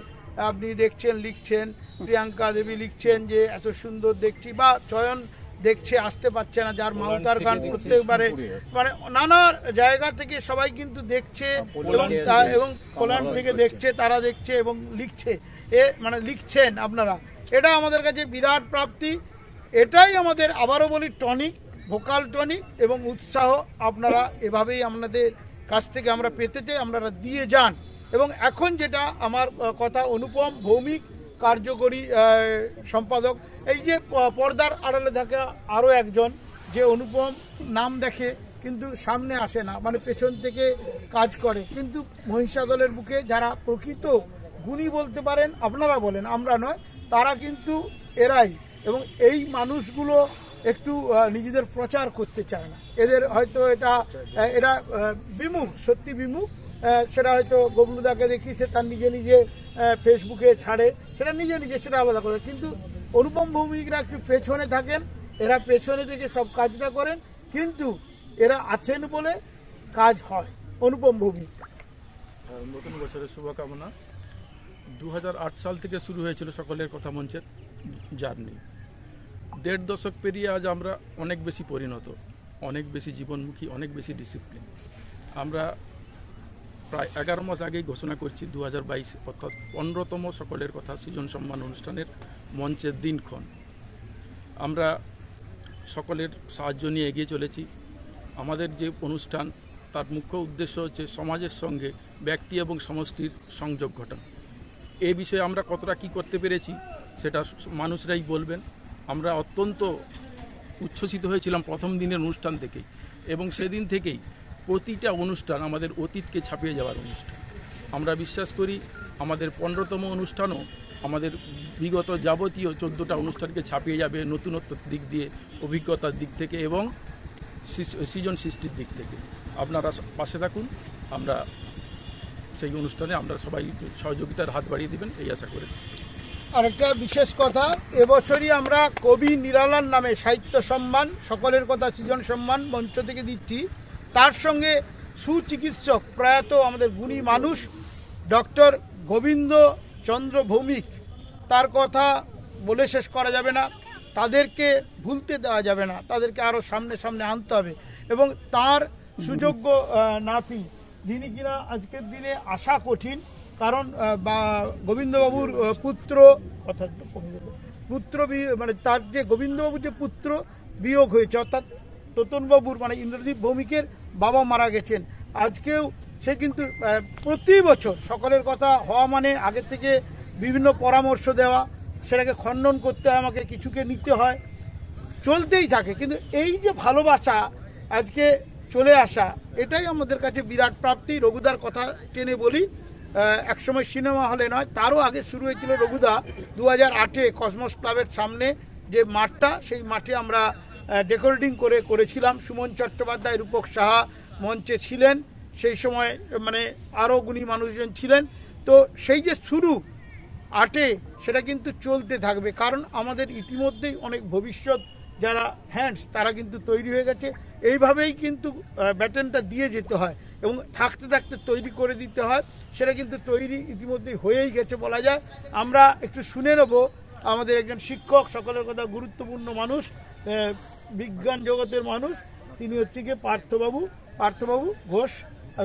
আপনি দেখছেন লিখছেন প্রিয়াঙ্কা দেবী লিখছেন যে এত সুন্দর দেখছি বা চয়ন দেখছে আসতে পারছে না যার মাউতার গান প্রত্যেকবারে মানে নানা জায়গা থেকে সবাই কিন্তু দেখছে এবং তা- এবং কল্যাণ থেকে দেখছে তারা দেখছে এবং লিখছে। এ মানে লিখছেন আপনারা। এটা আমাদের কাছে বিরাট প্রাপ্তি। এটাই আমাদের আবারও বলি টনিক। ভোকাল টনিক এবং উৎসাহ আপনারা এভাবেই আপনাদের কাছ থেকে আমরা পেতে চাই, আপনারা দিয়ে যান। এবং এখন যেটা আমার কথা অনুপম ভৌমিক, কার্যকরী সম্পাদক, এই যে পর্দার আড়ালে থাকা আরও একজন, যে অনুপম নাম দেখে কিন্তু সামনে আসে না মানে পেছন থেকে কাজ করে। কিন্তু মহিষাদলের বুকে যারা প্রকৃত গুণী বলতে পারেন, আপনারা বলেন, আমরা নয়, তারা কিন্তু এরাই। এবং এই মানুষগুলো একটু নিজেদের প্রচার করতে চায় না। এদের হয়তো এটা এরা বিমুখ, সত্যি বিমুখ। সেটা হয়তো গবলুদাকে দেখি সে তার নিজে নিজে ফেসবুকে ছাড়ে। সেটা নিজে নিজে, সেটা আলাদা কথা। কিন্তু অনুপম ভৌমিকরা একটু পেছনে থাকেন, এরা পেছনে থেকে সব কাজটা করেন, কিন্তু এরা আছেন বলে কাজ হয় অনুপম ভৌমিক। নতুন বছরের শুভকামনা। দু হাজার আট সাল থেকে শুরু হয়েছিল সকলের কথা মঞ্চের জার্নি। দেড় দশক পেরিয়ে আজ আমরা অনেক বেশি পরিণত, অনেক বেশি জীবনমুখী, অনেক বেশি ডিসিপ্লিন আমরা প্রায় এগারো মাস আগেই ঘোষণা করছি দু হাজার বাইশ, অর্থাৎ পনেরোতম সকলের কথা, সৃজন সম্মান অনুষ্ঠানের মঞ্চের দিনক্ষণ। আমরা সকলের সাহায্য নিয়ে এগিয়ে চলেছি। আমাদের যে অনুষ্ঠান, তার মুখ্য উদ্দেশ্য হচ্ছে সমাজের সঙ্গে ব্যক্তি এবং সমষ্টির সংযোগ ঘটানো। এ বিষয়ে আমরা কতটা কি করতে পেরেছি, সেটা মানুষরাই বলবেন। আমরা অত্যন্ত উচ্ছ্বসিত হয়েছিলাম প্রথম দিনের অনুষ্ঠান থেকেই এবং সেদিন থেকেই প্রতিটা অনুষ্ঠান আমাদের অতীতকে ছাপিয়ে যাওয়ার অনুষ্ঠান। আমরা বিশ্বাস করি আমাদের পনেরোতম অনুষ্ঠানও আমাদের বিগত যাবতীয় চোদ্দোটা অনুষ্ঠানকে ছাপিয়ে যাবে নতুনত্বর দিক দিয়ে, অভিজ্ঞতার দিক থেকে এবং সৃজন সৃষ্টির দিক থেকে। আপনারা পাশে থাকুন, আমরা সেই অনুষ্ঠানে আমরা সবাই সহযোগিতার হাত বাড়িয়ে দিবেন, এই আশা করি। আরেকটা বিশেষ কথা, এবছরই আমরা কবি নিরালার নামে সাহিত্য সম্মান, সকলের কথা সৃজন সম্মান মঞ্চ থেকে দিচ্ছি। তার সঙ্গে সুচিকিৎসক প্রয়াত আমাদের গুণী মানুষ, ডক্টর গোবিন্দ চন্দ্র ভৌমিক। তার কথা বলে শেষ করা যাবে না, তাদেরকে ভুলতে দেওয়া যাবে না, তাদেরকে আরও সামনে সামনে আনতে হবে। এবং তার সুযোগ্য নাতি, যিনি কিনা আজকের দিনে আসা কঠিন কারণ বা গোবিন্দবাবুর পুত্র অর্থাৎ পুত্র মানে তার যে গোবিন্দবাবুর যে পুত্র বিয়োগ হয়েছে, অর্থাৎ তোতনবাবুর মানে ইন্দ্রদীপ ভৌমিকের বাবা মারা গেছেন। আজকেও সে কিন্তু প্রতি বছর সকলের কথা হওয়া মানে আগে থেকে বিভিন্ন পরামর্শ দেওয়া, সেটাকে খণ্ডন করতে হয়, আমাকে কিছুকে নিতে হয়, চলতেই থাকে। কিন্তু এই যে ভালোবাসা আজকে চলে আসা, এটাই আমাদের কাছে বিরাট প্রাপ্তি। রঘুদার কথা টেনে বলি একসময় সিনেমা হলে নয়, তারও আগে শুরু হয়েছিল রঘুদা। দু হাজার আটে কসমস ক্লাবের সামনে যে মাঠটা, সেই মাঠে আমরা ডেকোরেটিং করে করেছিলাম। সুমন চট্টোপাধ্যায়, রূপক সাহা মঞ্চে ছিলেন। সেই সময় মানে আরও গুণী মানুষজন ছিলেন। তো সেই যে শুরু আটে, সেটা কিন্তু চলতে থাকবে। কারণ আমাদের ইতিমধ্যেই অনেক ভবিষ্যৎ যারা হ্যান্ডস তারা কিন্তু তৈরি হয়ে গেছে। এইভাবেই কিন্তু ব্যাটনটা দিয়ে যেতে হয়। এবং থাকতে থাকতে তৈরি করে দিতে হয়, সেটা কিন্তু তৈরি ইতিমধ্যেই হয়েই গেছে বলা যায়। আমরা একটু শুনে নেব, আমাদের একজন শিক্ষক, সকলের কথা গুরুত্বপূর্ণ মানুষ বিজ্ঞান জগতের মানুষ, তিনি হচ্ছে গিয়ে পার্থবাবু। পার্থবাবু ঘোষ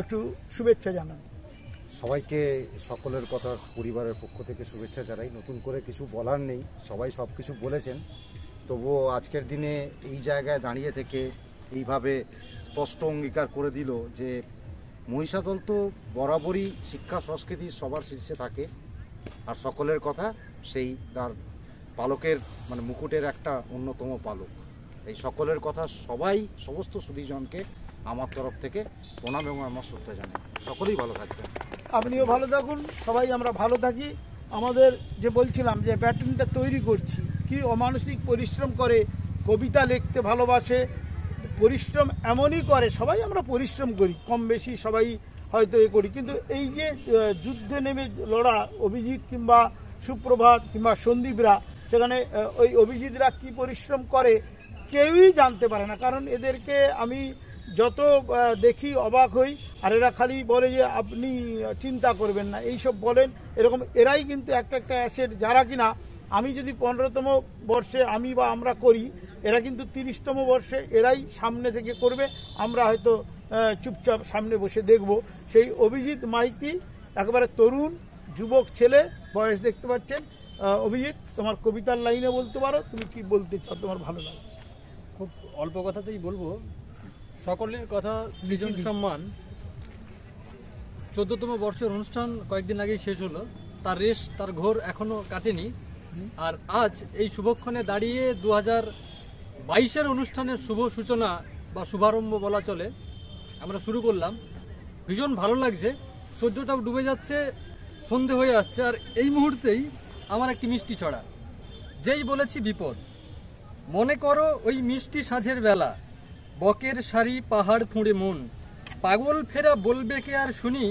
একটু শুভেচ্ছা জানান। সবাইকে, সকলের কথা পরিবারের পক্ষ থেকে শুভেচ্ছা জানাই। নতুন করে কিছু বলার নেই, সবাই সব কিছু বলেছেন। তবুও আজকের দিনে এই জায়গায় দাঁড়িয়ে থেকে এইভাবে স্পষ্ট অঙ্গীকার করে দিল যে মহিষাদল তো বরাবরই শিক্ষা, সংস্কৃতি সবার শীর্ষে থাকে। আর সকলের কথা সেই তার পালকের মানে মুকুটের একটা অন্যতম পালক। এই সকলের কথা সবাই, সমস্ত সুদীজনকে আমার তরফ থেকে প্রণাম এবং আমার শ্রদ্ধা জানাই। সকলেই ভালো থাকবেন। আপনিও ভালো থাকুন। সবাই আমরা ভালো থাকি। আমাদের যে বলছিলাম যে ব্যাটিংটা তৈরি করছি, কি অমানসিক পরিশ্রম করে কবিতা লিখতে ভালোবাসে পরিশ্রম এমনই করে, সবাই আমরা পরিশ্রম করি, কম বেশি সবাই হয়তো এ করি। কিন্তু এই যে যুদ্ধে নেমে লড়া অভিজিৎ কিংবা সুপ্রভাত কিংবা সন্দীপরা, সেখানে ওই অভিজিৎরা কি পরিশ্রম করে, কেউই জানতে পারে না। কারণ এদেরকে আমি যত দেখি অবাক হই, আর এরা খালি বলে যে, আপনি চিন্তা করবেন না। এইসব বলেন, এরকম এরাই কিন্তু একটা একটা অ্যাসেট। যারা কিনা, আমি যদি পনেরোতম বর্ষে আমি বা আমরা করি এরা কিন্তু তিরিশতম বর্ষে এরাই সামনে থেকে করবে। আমরা হয়তো চুপচাপ সামনে বসে দেখব। সেই অভিজিৎ মাইতি একেবারে তরুণ যুবক ছেলে বয়স দেখতে পাচ্ছেন। অভিজিৎ তোমার কবিতার লাইনে বলতে পারো। তুমি কি বলতে চাও? তোমার ভালো লাগে। খুব অল্প কথাতেই বলব। সকলের কথা সৃজন সম্মান। চোদ্দতম বর্ষের অনুষ্ঠান কয়েকদিন আগেই শেষ হলো। তার রেশ তার ঘোর এখনও কাটেনি। আর আজ এই শুভক্ষণে দাঁড়িয়ে দু হাজার বাইশের অনুষ্ঠানের শুভ সূচনা বা শুভারম্ভ বলা চলে, আমরা শুরু করলাম। ভীষণ ভালো লাগছে, সূর্যটাও ডুবে যাচ্ছে, সন্ধে হয়ে আসছে, আর এই মুহূর্তেই আমার একটি মিষ্টি ছড়া। যেই বলেছি বিপদ। মনে করো ওই মিষ্টি সাঁঝের বেলা, বকের শাড়ি পাহাড় ফুঁড়ে মন। পাগল ফেরা বলবে কে আর শুনি,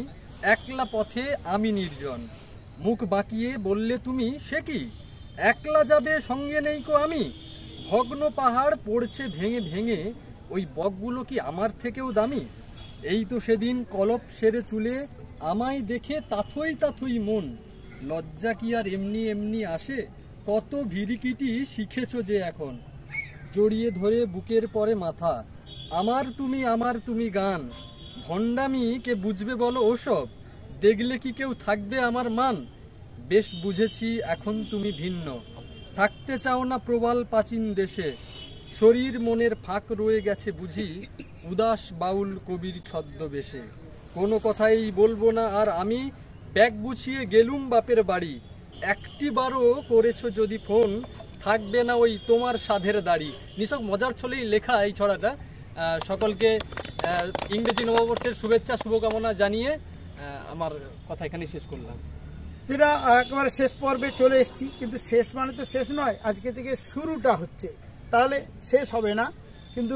একলা পথে আমি নির্জন। মুখ বাঁকিয়ে বললে তুমি সে কি? একলা যাবে সঙ্গে নেই কো আমি। ভগ্ন পাহাড় পড়ছে ভেঙে ভেঙে, ওই বকগুলো কি আমার থেকেও দামি? এই তো সেদিন কলপ সেরে চুলে আমায় দেখে তাথই তাথই মন। লজ্জা কি আর এমনি এমনি আসে? কত ভিরিকিটি শিখেছ যে এখন। জড়িয়ে ধরে বুকের পরে মাথা। আমার তুমি আমার তুমি গান। ভণ্ডামি কে বুঝবে বলো ওসব? দেখলে কি কেউ থাকবে আমার মান? বেশ বুঝেছি, এখন তুমি ভিন্ন। থাকতে চাও না প্রবাল প্রাচীন দেশে? শরীর মনের ফাঁক রয়ে গেছে বুঝি, উদাস বাউল কবির ছদ্মবেশে। কোনো কথাই বলব না, আর আমি ব্যাগ গুছিয়ে গেলুম বাপের বাড়ি। একটি বারও করেছ যদি ফোন, থাকবে না ওই তোমার সাধের দাড়ি। নিছক মজার ছলেই লেখা এই ছড়াটা। সকলকে ইংরেজি নববর্ষের শুভেচ্ছা, শুভকামনা জানিয়ে আমার কথা এখানে শেষ করলাম। যেটা একেবারে শেষ পর্বে চলে এসেছি, কিন্তু শেষ মানে তো শেষ নয়, আজকে থেকে শুরুটা হচ্ছে। তাহলে শেষ হবে না, কিন্তু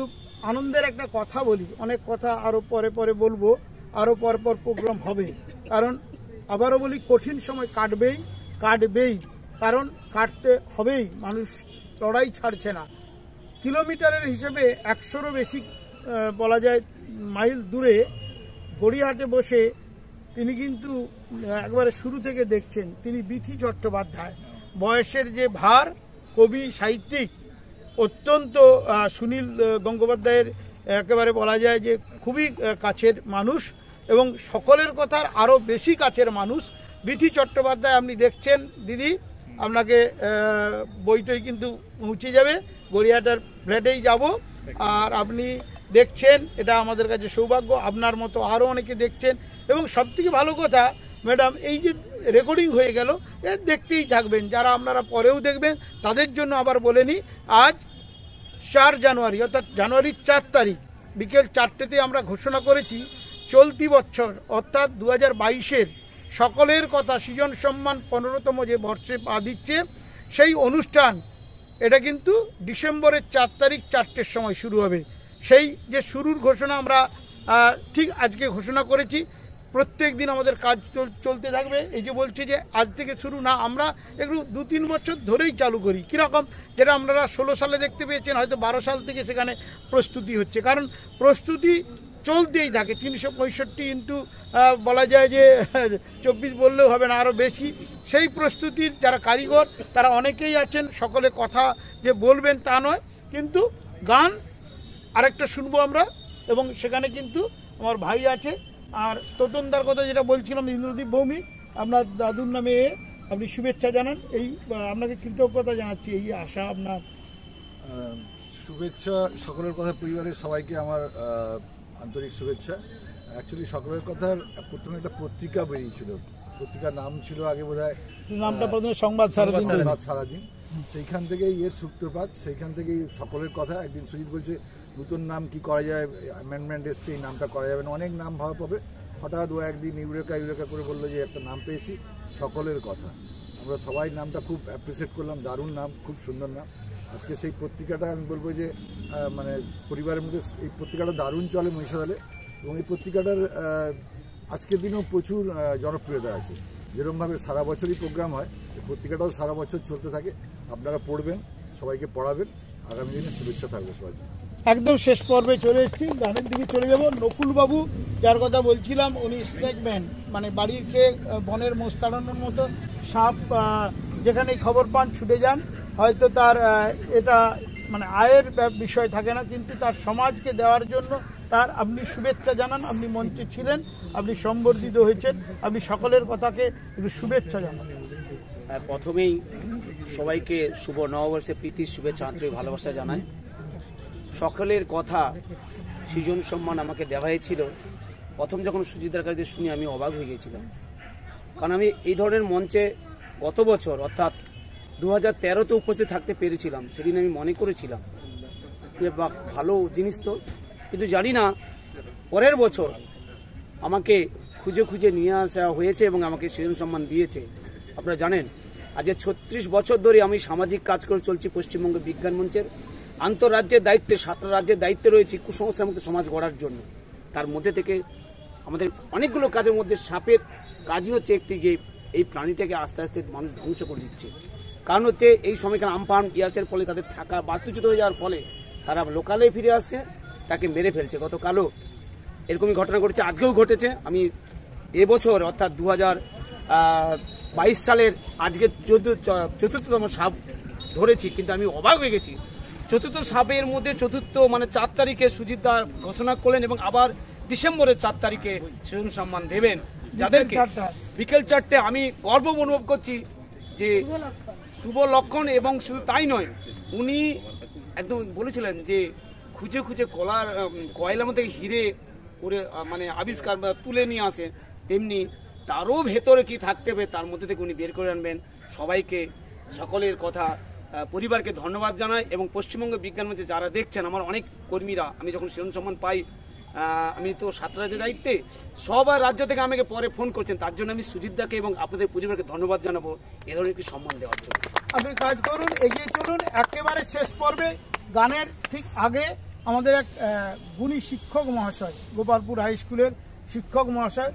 আনন্দের একটা কথা বলি, অনেক কথা আরও পরে পরে বলব, আরও পর পর প্রোগ্রাম হবে। কারণ আবারও বলি, কঠিন সময় কাটবেই কাটবেই, কারণ কাটতে হবেই, মানুষ লড়াই ছাড়ছে না। কিলোমিটারের হিসেবে একশোরও বেশি বলা যায়, মাইল দূরে গড়িয়াহাটে বসে তিনি কিন্তু একবারে শুরু থেকে দেখছেন, তিনি বিথি চট্টোপাধ্যায়। বয়সের যে ভার, কবি, সাহিত্যিক, অত্যন্ত সুনীল গঙ্গোপাধ্যায়ের একেবারে বলা যায় যে খুবই কাছের মানুষ এবং সকলের কথার আরও বেশি কাছের মানুষ। বিথি চট্টোপাধ্যায় আপনি দেখছেন, দিদি, আপনাকে বইটই কিন্তু পৌঁছে যাবে গড়িয়াটার ফ্ল্যাটেই যাব। আর আপনি দেখছেন, এটা আমাদের কাছে সৌভাগ্য, আপনার মতো আরও অনেকে দেখছেন। এবং সবথেকে ভালো কথা ম্যাডাম, এই যে রেকর্ডিং হয়ে গেল, এ দেখতেই থাকবেন। যারা আপনারা পরেও দেখবেন, তাদের জন্য আবার বলে নিই, আজ চার জানুয়ারি, অর্থাৎ জানুয়ারির চার তারিখ, বিকেল চারটেতে আমরা ঘোষণা করেছি, চলতি বছর, অর্থাৎ দু হাজার বাইশের সকলের কথা, সৃজন সম্মান পনেরোতম যে বর্ষে পা দিচ্ছে, সেই অনুষ্ঠান, এটা কিন্তু ডিসেম্বরের চার তারিখ চারটের সময় শুরু হবে। সেই যে শুরুর ঘোষণা আমরা ঠিক আজকে ঘোষণা করেছি প্রত্যেক দিন আমাদের কাজ চল- চলতে থাকবে। এই যে বলছি যে, আজ থেকে শুরু না, আমরা একটু দু তিন বছর ধরেই চালু করি। কীরকম? যেটা আপনারা ষোলো সালে দেখতে পেয়েছেন, হয়তো বারো সাল থেকে সেখানে প্রস্তুতি হচ্ছে। কারণ প্রস্তুতি চলতেই থাকে। তিনশো পঁয়ষট্টি ইন্টু বলা যায় যে, চব্বিশ বললেও হবে না আরও বেশি। সেই প্রস্তুতির যারা কারিগর, তারা অনেকেই আছেন, সকলে কথা যে বলবেন তা নয়। কিন্তু গান আরেকটা শুনব আমরা, এবং সেখানে কিন্তু আমার ভাই আছে আর তোতনদার কথা যেটা বলছিলাম ইন্দ্রদীপ ভৌমি আপনার দাদুর নামে আপনি শুভেচ্ছা জানান। এই আপনাকে কৃতজ্ঞতা জানাচ্ছি এই আশা আপনার। শুভেচ্ছা সকলের কথা পরিবারের সবাইকে আমার আন্তরিক শুভেচ্ছা। অ্যাকচুয়ালি সকলের কথার প্রথমে একটা পত্রিকা বেরিয়েছিল। পত্রিকার নাম ছিল আগে বোধ হয় নামটা প্রথমে সংবাদ সারাদিন। সংবাদ সারাদিন। সেইখান থেকেই এর সূত্রপাত সেইখান থেকেই সকলের কথা। একদিন সুজিত বলছে নতুন নাম কি করা যায় অ্যামেন্ডমেন্ট এসছে, এই নামটা করা যাবে না। অনেক নাম ভাবা পাবে হঠাৎ ও একদিন ইউরেকা ইউরেকা করে বলল যে, একটা নাম পেয়েছি, সকলের কথা। আমরা সবাই নামটা খুব অ্যাপ্রিসিয়েট করলাম, দারুণ নাম, খুব সুন্দর নাম। আজকে সেই পত্রিকাটা আমি বলব যে মানে পরিবারের মধ্যে এই পত্রিকাটা দারুণ চলে মহিষাদলে এবং এই পত্রিকাটার আজকের দিনেও প্রচুর জনপ্রিয়তা আছে। যেরকমভাবে সারা বছরই প্রোগ্রাম হয়, এই পত্রিকাটাও সারা বছর চলতে থাকে। আপনারা পড়বেন, সবাইকে পড়াবেন। আগামী দিনে শুভেচ্ছা থাকবে সবাই একদম শেষ পর্বে চলে এসেছি। গানের দিকে চলে যাব। নকুলবাবু, যার কথা বলছিলাম, উনি স্নেকম্যান মানে খেয়ে বনের মোষ তাড়ানোর মতো সাপ যেখানেই খবর পান ছুটে যান। হয়তো তার এটা মানে আয়ের বিষয় থাকে না, কিন্তু তার সমাজকে দেওয়ার জন্য তার আপনি শুভেচ্ছা জানান, আপনি মঞ্চে ছিলেন, আপনি সম্বর্ধিত হয়েছেন, আপনি সকলের কথাকে একটু শুভেচ্ছা জানান। প্রথমেই সবাইকে শুভ নববর্ষে প্রীতির শুভেচ্ছা, আন্তরিক ভালোবাসা জানাই। সকলের কথা সৃজন সম্মান আমাকে দেওয়া হয়েছিল। প্রথম যখন সুজিতার কাছে শুনি আমি অবাক হয়ে গেছিলাম কারণ আমি এই ধরনের মঞ্চে গত বছর অর্থাৎ দু হাজার তেরোতে উপস্থিত থাকতে পেরেছিলাম সেদিন আমি মনে করেছিলাম যে বাহ, ভালো জিনিস তো। কিন্তু জানি না পরের বছর আমাকে খুঁজে খুঁজে নিয়ে আসা হয়েছে এবং আমাকে সৃজন সম্মান দিয়েছে। আপনারা জানেন আজ ছত্রিশ বছর ধরে আমি সামাজিক কাজ করে চলছি পশ্চিমবঙ্গ বিজ্ঞান মঞ্চের। আন্তঃরাজ্যের দায়িত্বে সাতটা রাজ্যের দায়িত্বে রয়েছে কুসংস্কার মুক্ত সমাজ গড়ার জন্য। তার মধ্যে থেকে আমাদের অনেকগুলো কাজের মধ্যে সাপের কাজই হচ্ছে একটি যে এই প্রাণীটাকে আস্তে আস্তে মানুষ ধ্বংস করে দিচ্ছে। কারণ হচ্ছে এই সময়কার আমফান ইয়াসের ফলে তাদের থাকা বাস্তুচ্যুত হয়ে যাওয়ার ফলে তারা লোকালে ফিরে আসছে, তাকে মেরে ফেলছে। গতকালও এরকমই ঘটনা ঘটেছে, আজকেও ঘটেছে। আমি এবছর, অর্থাৎ দু হাজার বাইশ সালের আজকে চতুর্থ চতুর্থতম সাপ ধরেছি, কিন্তু আমি অবাক হয়ে গেছি। চতুর্থ সাপের মধ্যে চতুর্থ মানে চার তারিখে সুজিত দা ঘোষণা করলেন এবং আবার ডিসেম্বরের চার তারিখে সৃজন সম্মান দেবেন। যাদেরকে বিকেল চারটে আমি গর্ব অনুভব করছি যে শুভ লক্ষণ। এবং শুধু তাই নয় উনি একদম বলেছিলেন যে খুঁজে খুঁজে কলার কয়লার মধ্যে হিরে করে মানে আবিষ্কার বা তুলে নিয়ে আসে তেমনি তারও ভেতরে কি থাকতে হবে তার মধ্যে থেকে উনি বের করে আনবেন। সবাইকে সকলের কথা পরিবারকে ধন্যবাদ জানাই এবং পশ্চিমবঙ্গ বিজ্ঞান মঞ্চে যারা দেখছেন, আমার অনেক কর্মীরা, আমি যখন শিরোন সম্মান পাই আমি তো সাত রাজ্যের দায়িত্বে সবার রাজ্য থেকে আমাকে পরে ফোন করছেন, তার জন্য আমি সুজিতদাকে এবং আপনাদের পরিবারকে ধন্যবাদ জানাব, এ ধরনের একটি সম্মান দেওয়ার জন্য। আপনি কাজ করুন, এগিয়ে চলুন, একেবারে শেষ পর্বে, গানের ঠিক আগে আমাদের এক গুণী শিক্ষক মহাশয়, গোপালপুর হাই স্কুলের শিক্ষক মহাশয়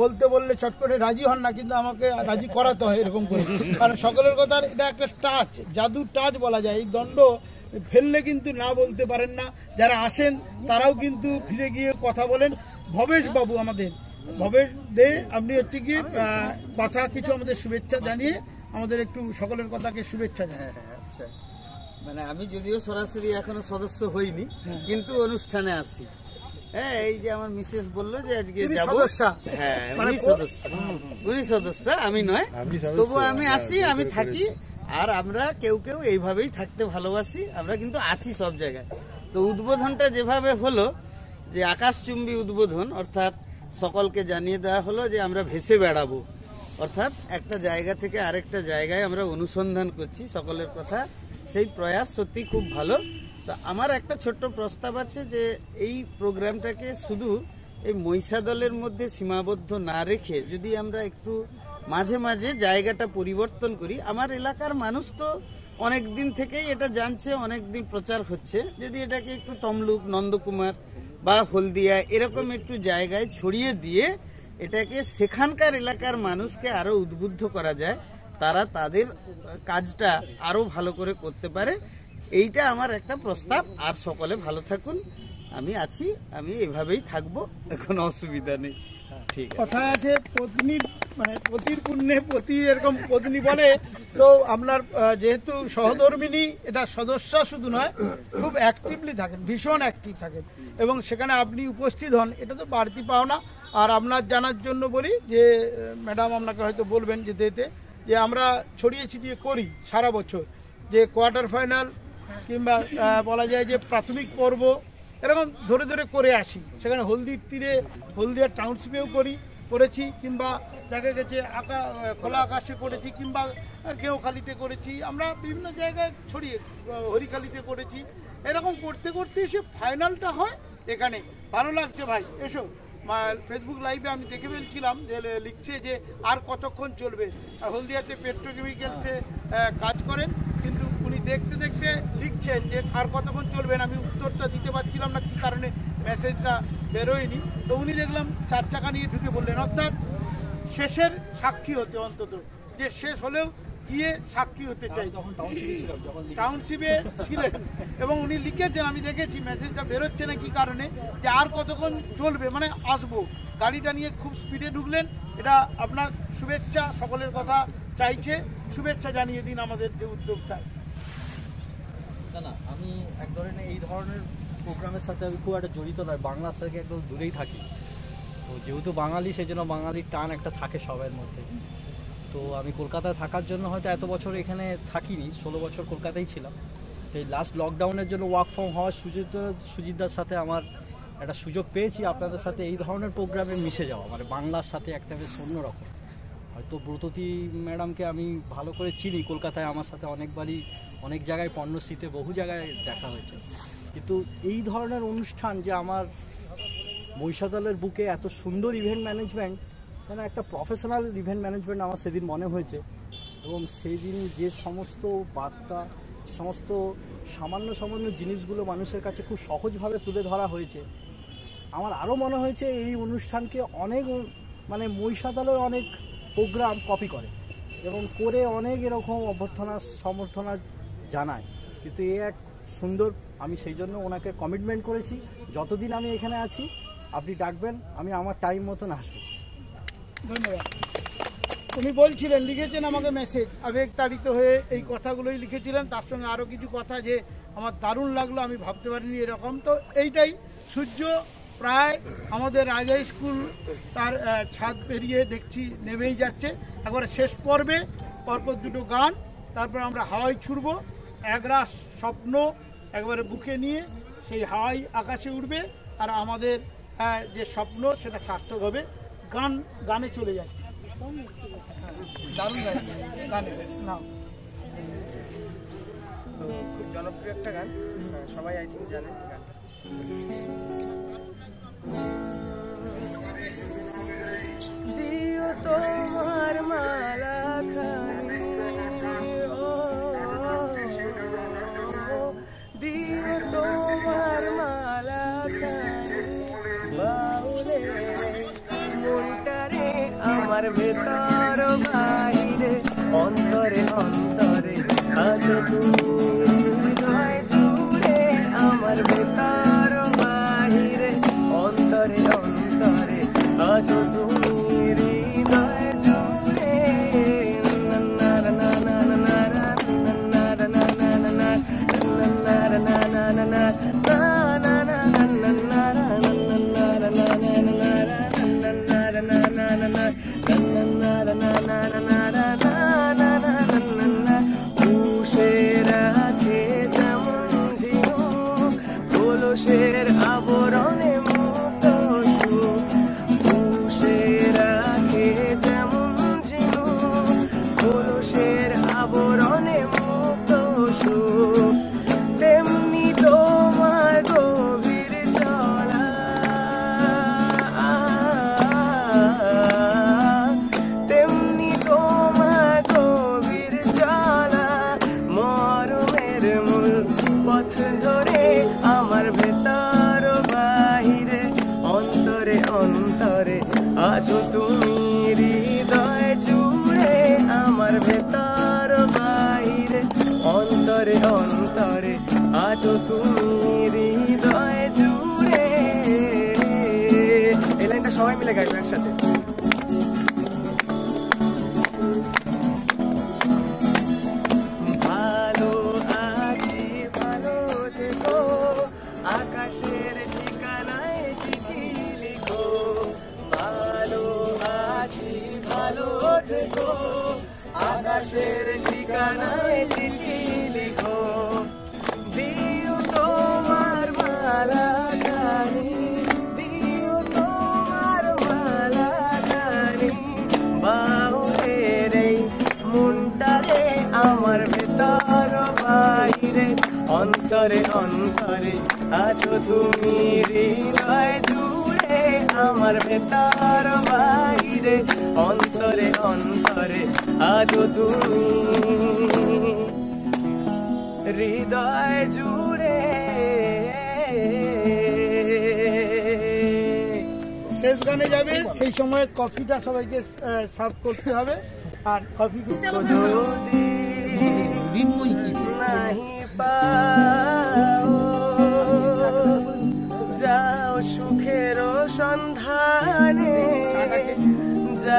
বলতে বললে চট করে রাজি হন না কিন্তু আমাকে রাজি করাতে হয় এরকম করে। কারণ সকলের কথার এটা একটা টাচ জাদু টাচ বলা যায়। এই দণ্ড ফেললে কিন্তু না বলতে পারেন না। যারা আসেন তারাও কিন্তু ফিরে গিয়ে কথা বলেন। ভবেশ বাবু আমাদের ভবেশ দে আপনি হচ্ছে কি কথা কিছু আমাদের শুভেচ্ছা জানিয়ে আমাদের একটু সকলের কথাকে শুভেচ্ছা জানান। আচ্ছা। মানে আমি যদিও সরাসরি এখনও সদস্য হইনি কিন্তু অনুষ্ঠানে আসছি। হ্যাঁ এই যে আমার মিসেস বলল যে আজকে যাব। হ্যাঁ মানে উনি সদস্য। উনি সদস্য আমি নয়। তবু আমি আসি আমি থাকি আর আমরা কেউ কেউ এইভাবেই থাকতে ভালোবাসি আমরা কিন্তু আছি সব জায়গায়। তো উদ্বোধনটা যেভাবে হলো যে আকাশচুম্বী উদ্বোধন অর্থাৎ সকলকে জানিয়ে দেওয়া হলো যে আমরা ভেসে বেড়াবো। অর্থাৎ একটা জায়গা থেকে আরেকটা জায়গায় আমরা অনুসন্ধান করছি সকলের কথা। সেই প্রয়াস সত্যি খুব ভালো। তো আমার একটা ছোট্ট প্রস্তাব আছে যে এই প্রোগ্রামটাকে শুধু এই মহিষা দলের মধ্যে সীমাবদ্ধ না রেখে যদি আমরা একটু মাঝে মাঝে জায়গাটা পরিবর্তন করি, আমার এলাকার মানুষ তো অনেক দিন থেকেই এটা জানছে অনেক দিন প্রচার হচ্ছে। যদি এটাকে একটু তমলুক, নন্দকুমার বা হলদিয়া এরকম একটু জায়গায় ছড়িয়ে দিয়ে এটাকে সেখানকার এলাকার মানুষকে আরও উদ্বুদ্ধ করা যায়, তারা তাদের কাজটা আরও ভালো করে করতে পারে। এইটা আমার একটা প্রস্তাব। আর সকলে ভালো থাকুন। আমি আছি, আমি এভাবেই থাকব। কোনো অসুবিধা নেই। ঠিক কথায় আছে পত্নীর মানে পতির পুণ্যে পতি এরকম পত্নী বলে। তো আপনার যেহেতু সহধর্মিনী, এটা সদস্য শুধু নয়, খুব অ্যাক্টিভলি থাকেন, ভীষণ অ্যাক্টিভ থাকেন। এবং সেখানে আপনি উপস্থিত হন, এটা তো বাড়তি পাওনা। আর আপনার জানার জন্য বলি যে ম্যাডাম আপনাকে হয়তো বলবেন যেতে যেতে, যে আমরা ছড়িয়ে ছিটিয়ে করি সারা বছর, যে কোয়ার্টার ফাইনাল কিংবা বলা যায় যে প্রাথমিক পর্ব, এরকম ধরে ধরে করে আসি। সেখানে হলদির তীরে, হলদিয়া টাউনশিপেও করি, করেছি, কিংবা দেখা গেছে আকা, খোলা আকাশে করেছি, কিংবা কেউখালিতে করেছি। আমরা বিভিন্ন জায়গায় ছড়িয়ে হরিখালিতে করেছি। এরকম করতে করতে এসে ফাইনালটা হয় এখানে। ভালো লাগছে ভাই, এসো। ফেসবুক লাইভে আমি দেখে ফেলছিলাম যে লিখছে যে আর কতক্ষণ চলবে। হলদিয়াতে পেট্রোকেমিক্যালসে কাজ করেন, কিন্তু উনি দেখতে দেখতে লিখছেন যে আর কতক্ষণ চলবেন আমি উত্তরটা দিতে পারছিলাম না, কি কারণে মেসেজটা বেরোয়নি। তো উনি দেখলাম চার চাকা নিয়ে ঢুকে বললেন অর্থাৎ শেষের সাক্ষী হতে অন্তত। যে শেষ হলেও গিয়ে সাক্ষী হতে চাই। টাউনশিপে ছিলেন এবং উনি লিখেছেন, আমি দেখেছি মেসেজটা বেরোচ্ছে না কি কারণে, যে আর কতক্ষণ চলবে মানে আসব। গাড়িটা নিয়ে খুব স্পিডে ঢুকলেন। এটা আপনার শুভেচ্ছা, সকলের কথা চাইছে। শুভেচ্ছা জানিয়ে দিন আমাদের যে উদ্যোগটা। না আমি এক ধরনের এই ধরনের প্রোগ্রামের সাথে আমি খুব একটা জড়িত নয়। বাংলার থেকে একদম দূরেই থাকি। তো যেহেতু বাঙালি সেই জন্য বাঙালির টান একটা থাকে সবার মধ্যে। তো আমি কলকাতায় থাকার জন্য হয়তো এত বছর এখানে থাকিনি, ষোলো বছর কলকাতায় ছিলাম। তো এই লাস্ট লকডাউনের জন্য ওয়ার্ক ফ্রম হওয়ার সুযোগ সুজিতদার সাথে আমার একটা সুযোগ পেয়েছি। আপনাদের সাথে এই ধরনের প্রোগ্রামে মিশে যাওয়া মানে বাংলার সাথে একটা বেশ অন্যরকম হয়তো ব্রততী ম্যাডামকে আমি ভালো করে চিনি, কলকাতায় আমার সাথে অনেকবারই অনেক জায়গায় পণ্যশ্রীতে বহু জায়গায় দেখা হয়েছে। কিন্তু এই ধরনের অনুষ্ঠান যে আমার মহিষাদলের বুকে এত সুন্দর ইভেন্ট ম্যানেজমেন্ট মানে একটা প্রফেশনাল ইভেন্ট ম্যানেজমেন্ট আমার সেদিন মনে হয়েছে। এবং সেদিন যে সমস্ত বার্তা সমস্ত সামান্য সামান্য জিনিসগুলো মানুষের কাছে খুব সহজভাবে তুলে ধরা হয়েছে। আমার আরও মনে হয়েছে এই অনুষ্ঠানকে অনেক মানে মহিষাদলের অনেক প্রোগ্রাম কপি করে এবং করে অনেক এরকম অভ্যর্থনা, সমর্থনা জানায়। কিন্তু এ এক সুন্দর, আমি সেই জন্য ওনাকে কমিটমেন্ট করেছি। যতদিন আমি এখানে আছি, আপনি ডাকবেন, আমি আমার টাইম মতন আসব। ধন্যবাদ। উনি বলছিলেন, লিখেছেন আমাকে মেসেজ আবেগ তাড়িত হয়ে এই কথাগুলোই লিখেছিলেন। তার সঙ্গে আরও কিছু কথা যে আমার দারুণ লাগল, আমি ভাবতে পারিনি এরকম। তো এইটাই। সূর্য প্রায় আমাদের রাজা স্কুল তার ছাদ পেরিয়ে দেখছি, নেমেই যাচ্ছে। একবারে শেষ পর্বে, পরপর দুটো গান। তারপর আমরা হাওয়াই ছুড়ব একরাশ স্বপ্ন একবারে বুকে নিয়ে সেই হাওয়াই আকাশে উঠবে আর আমাদের যে স্বপ্ন, সেটা সার্থক হবে। গান গানে চলে যাচ্ছে দারুণ গান। না। খুব জনপ্রিয় একটা গান। সবাই আই থিঙ্ক জানে গান দিও তোমার মালা। আমার ভেতর বাইরে অন্তরে অন্তরে আজ তুমি। আকাশের ঠিকানায় চিঠি লিখো। দিও তোমার মালা গানি, দিও তোমার মালা গানি। বাউলের এই মনটারে আমার ভেতর বাইরে, অন্তরে অন্তরে আছো তুমি হৃদয় জুড়ে, আমার ভেতর বাইরে, অন্তরে অন্তরে আজও তুমি হৃদয় জুড়ে। শেষ গানে যাবে সেই সময় কফিটা সবাইকে সার্ভ করতে হবে। আর কফি নাহি পাও যাও সুখের সন্ধানে। যা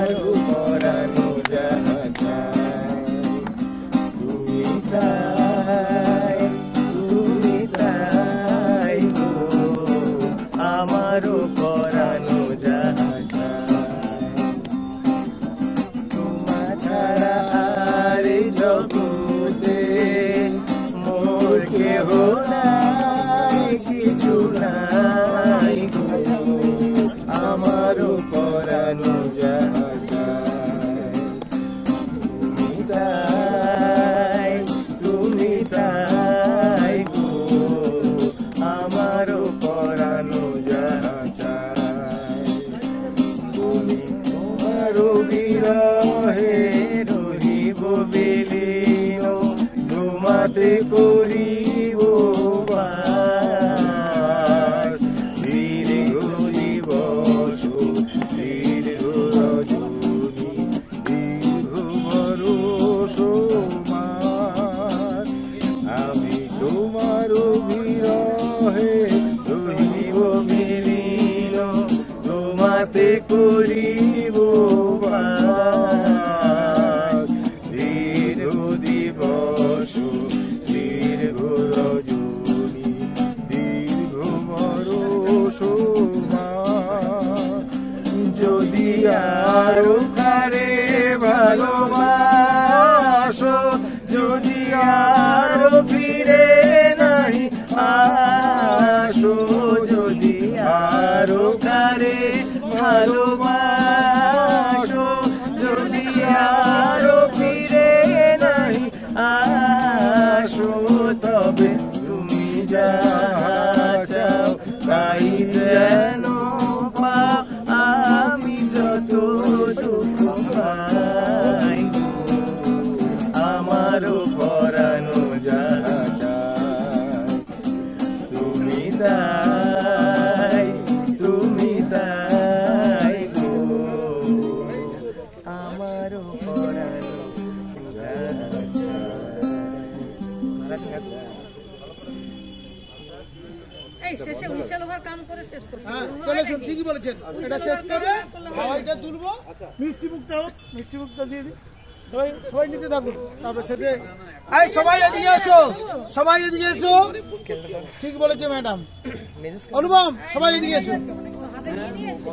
ভালোবাসো। যদি আরও ফিরে নাই আসো তবে তুমি যা এটা চেক হাওয়াইটা তুলবো, মিষ্টি মুখটা হোক, মিষ্টি মুখটা দিয়ে দিই। সেটা সবাই এসো সবাই এসো। ঠিক বলেছে ম্যাডাম। অনুপম, সবাই এদিকে এসো।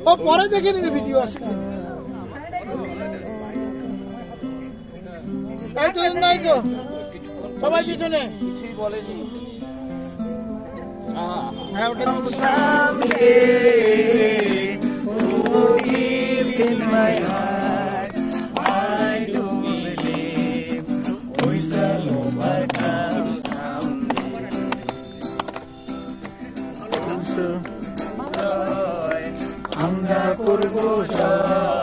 ও, পরে দেখে নিবে ভিডিও আসবে এই তো সবাই পিছনে। কিছুই বলেনি হ্যাঁ ওটা Deep in my heart, I do believe we shall overcome someday. আমরা করব জয়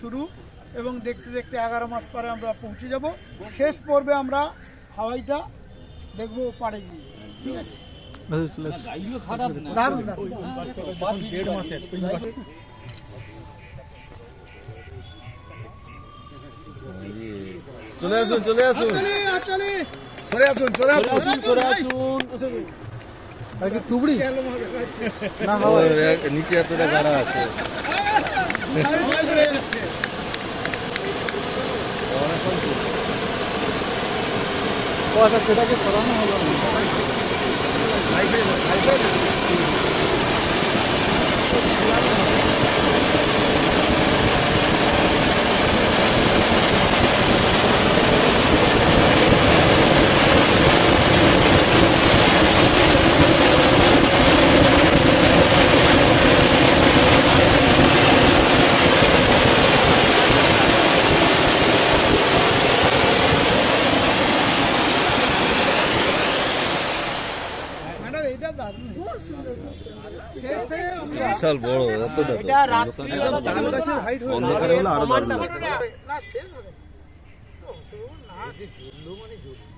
শুরু এবং দেখতে দেখতে এগারো মাস পরে আমরা পৌঁছে যাব। শেষ পর্বে আমরা হাওয়াইটা দেখব পাড়ে গিয়ে। ঠিক আছে? চলে আসুন চলে আসুন। আচ্ছা, আসুন সরে আসুন। সরে আসুন তুবড়ি? নিচে এতটা গাড়া আছে। ও আচ্ছা সেটাকে সরানো হলো না ম্যাডাম বিশাল বড় এতটা তো। অন্ধকারে হলে আরও বাড়বে না শেষ হবে না। ও, না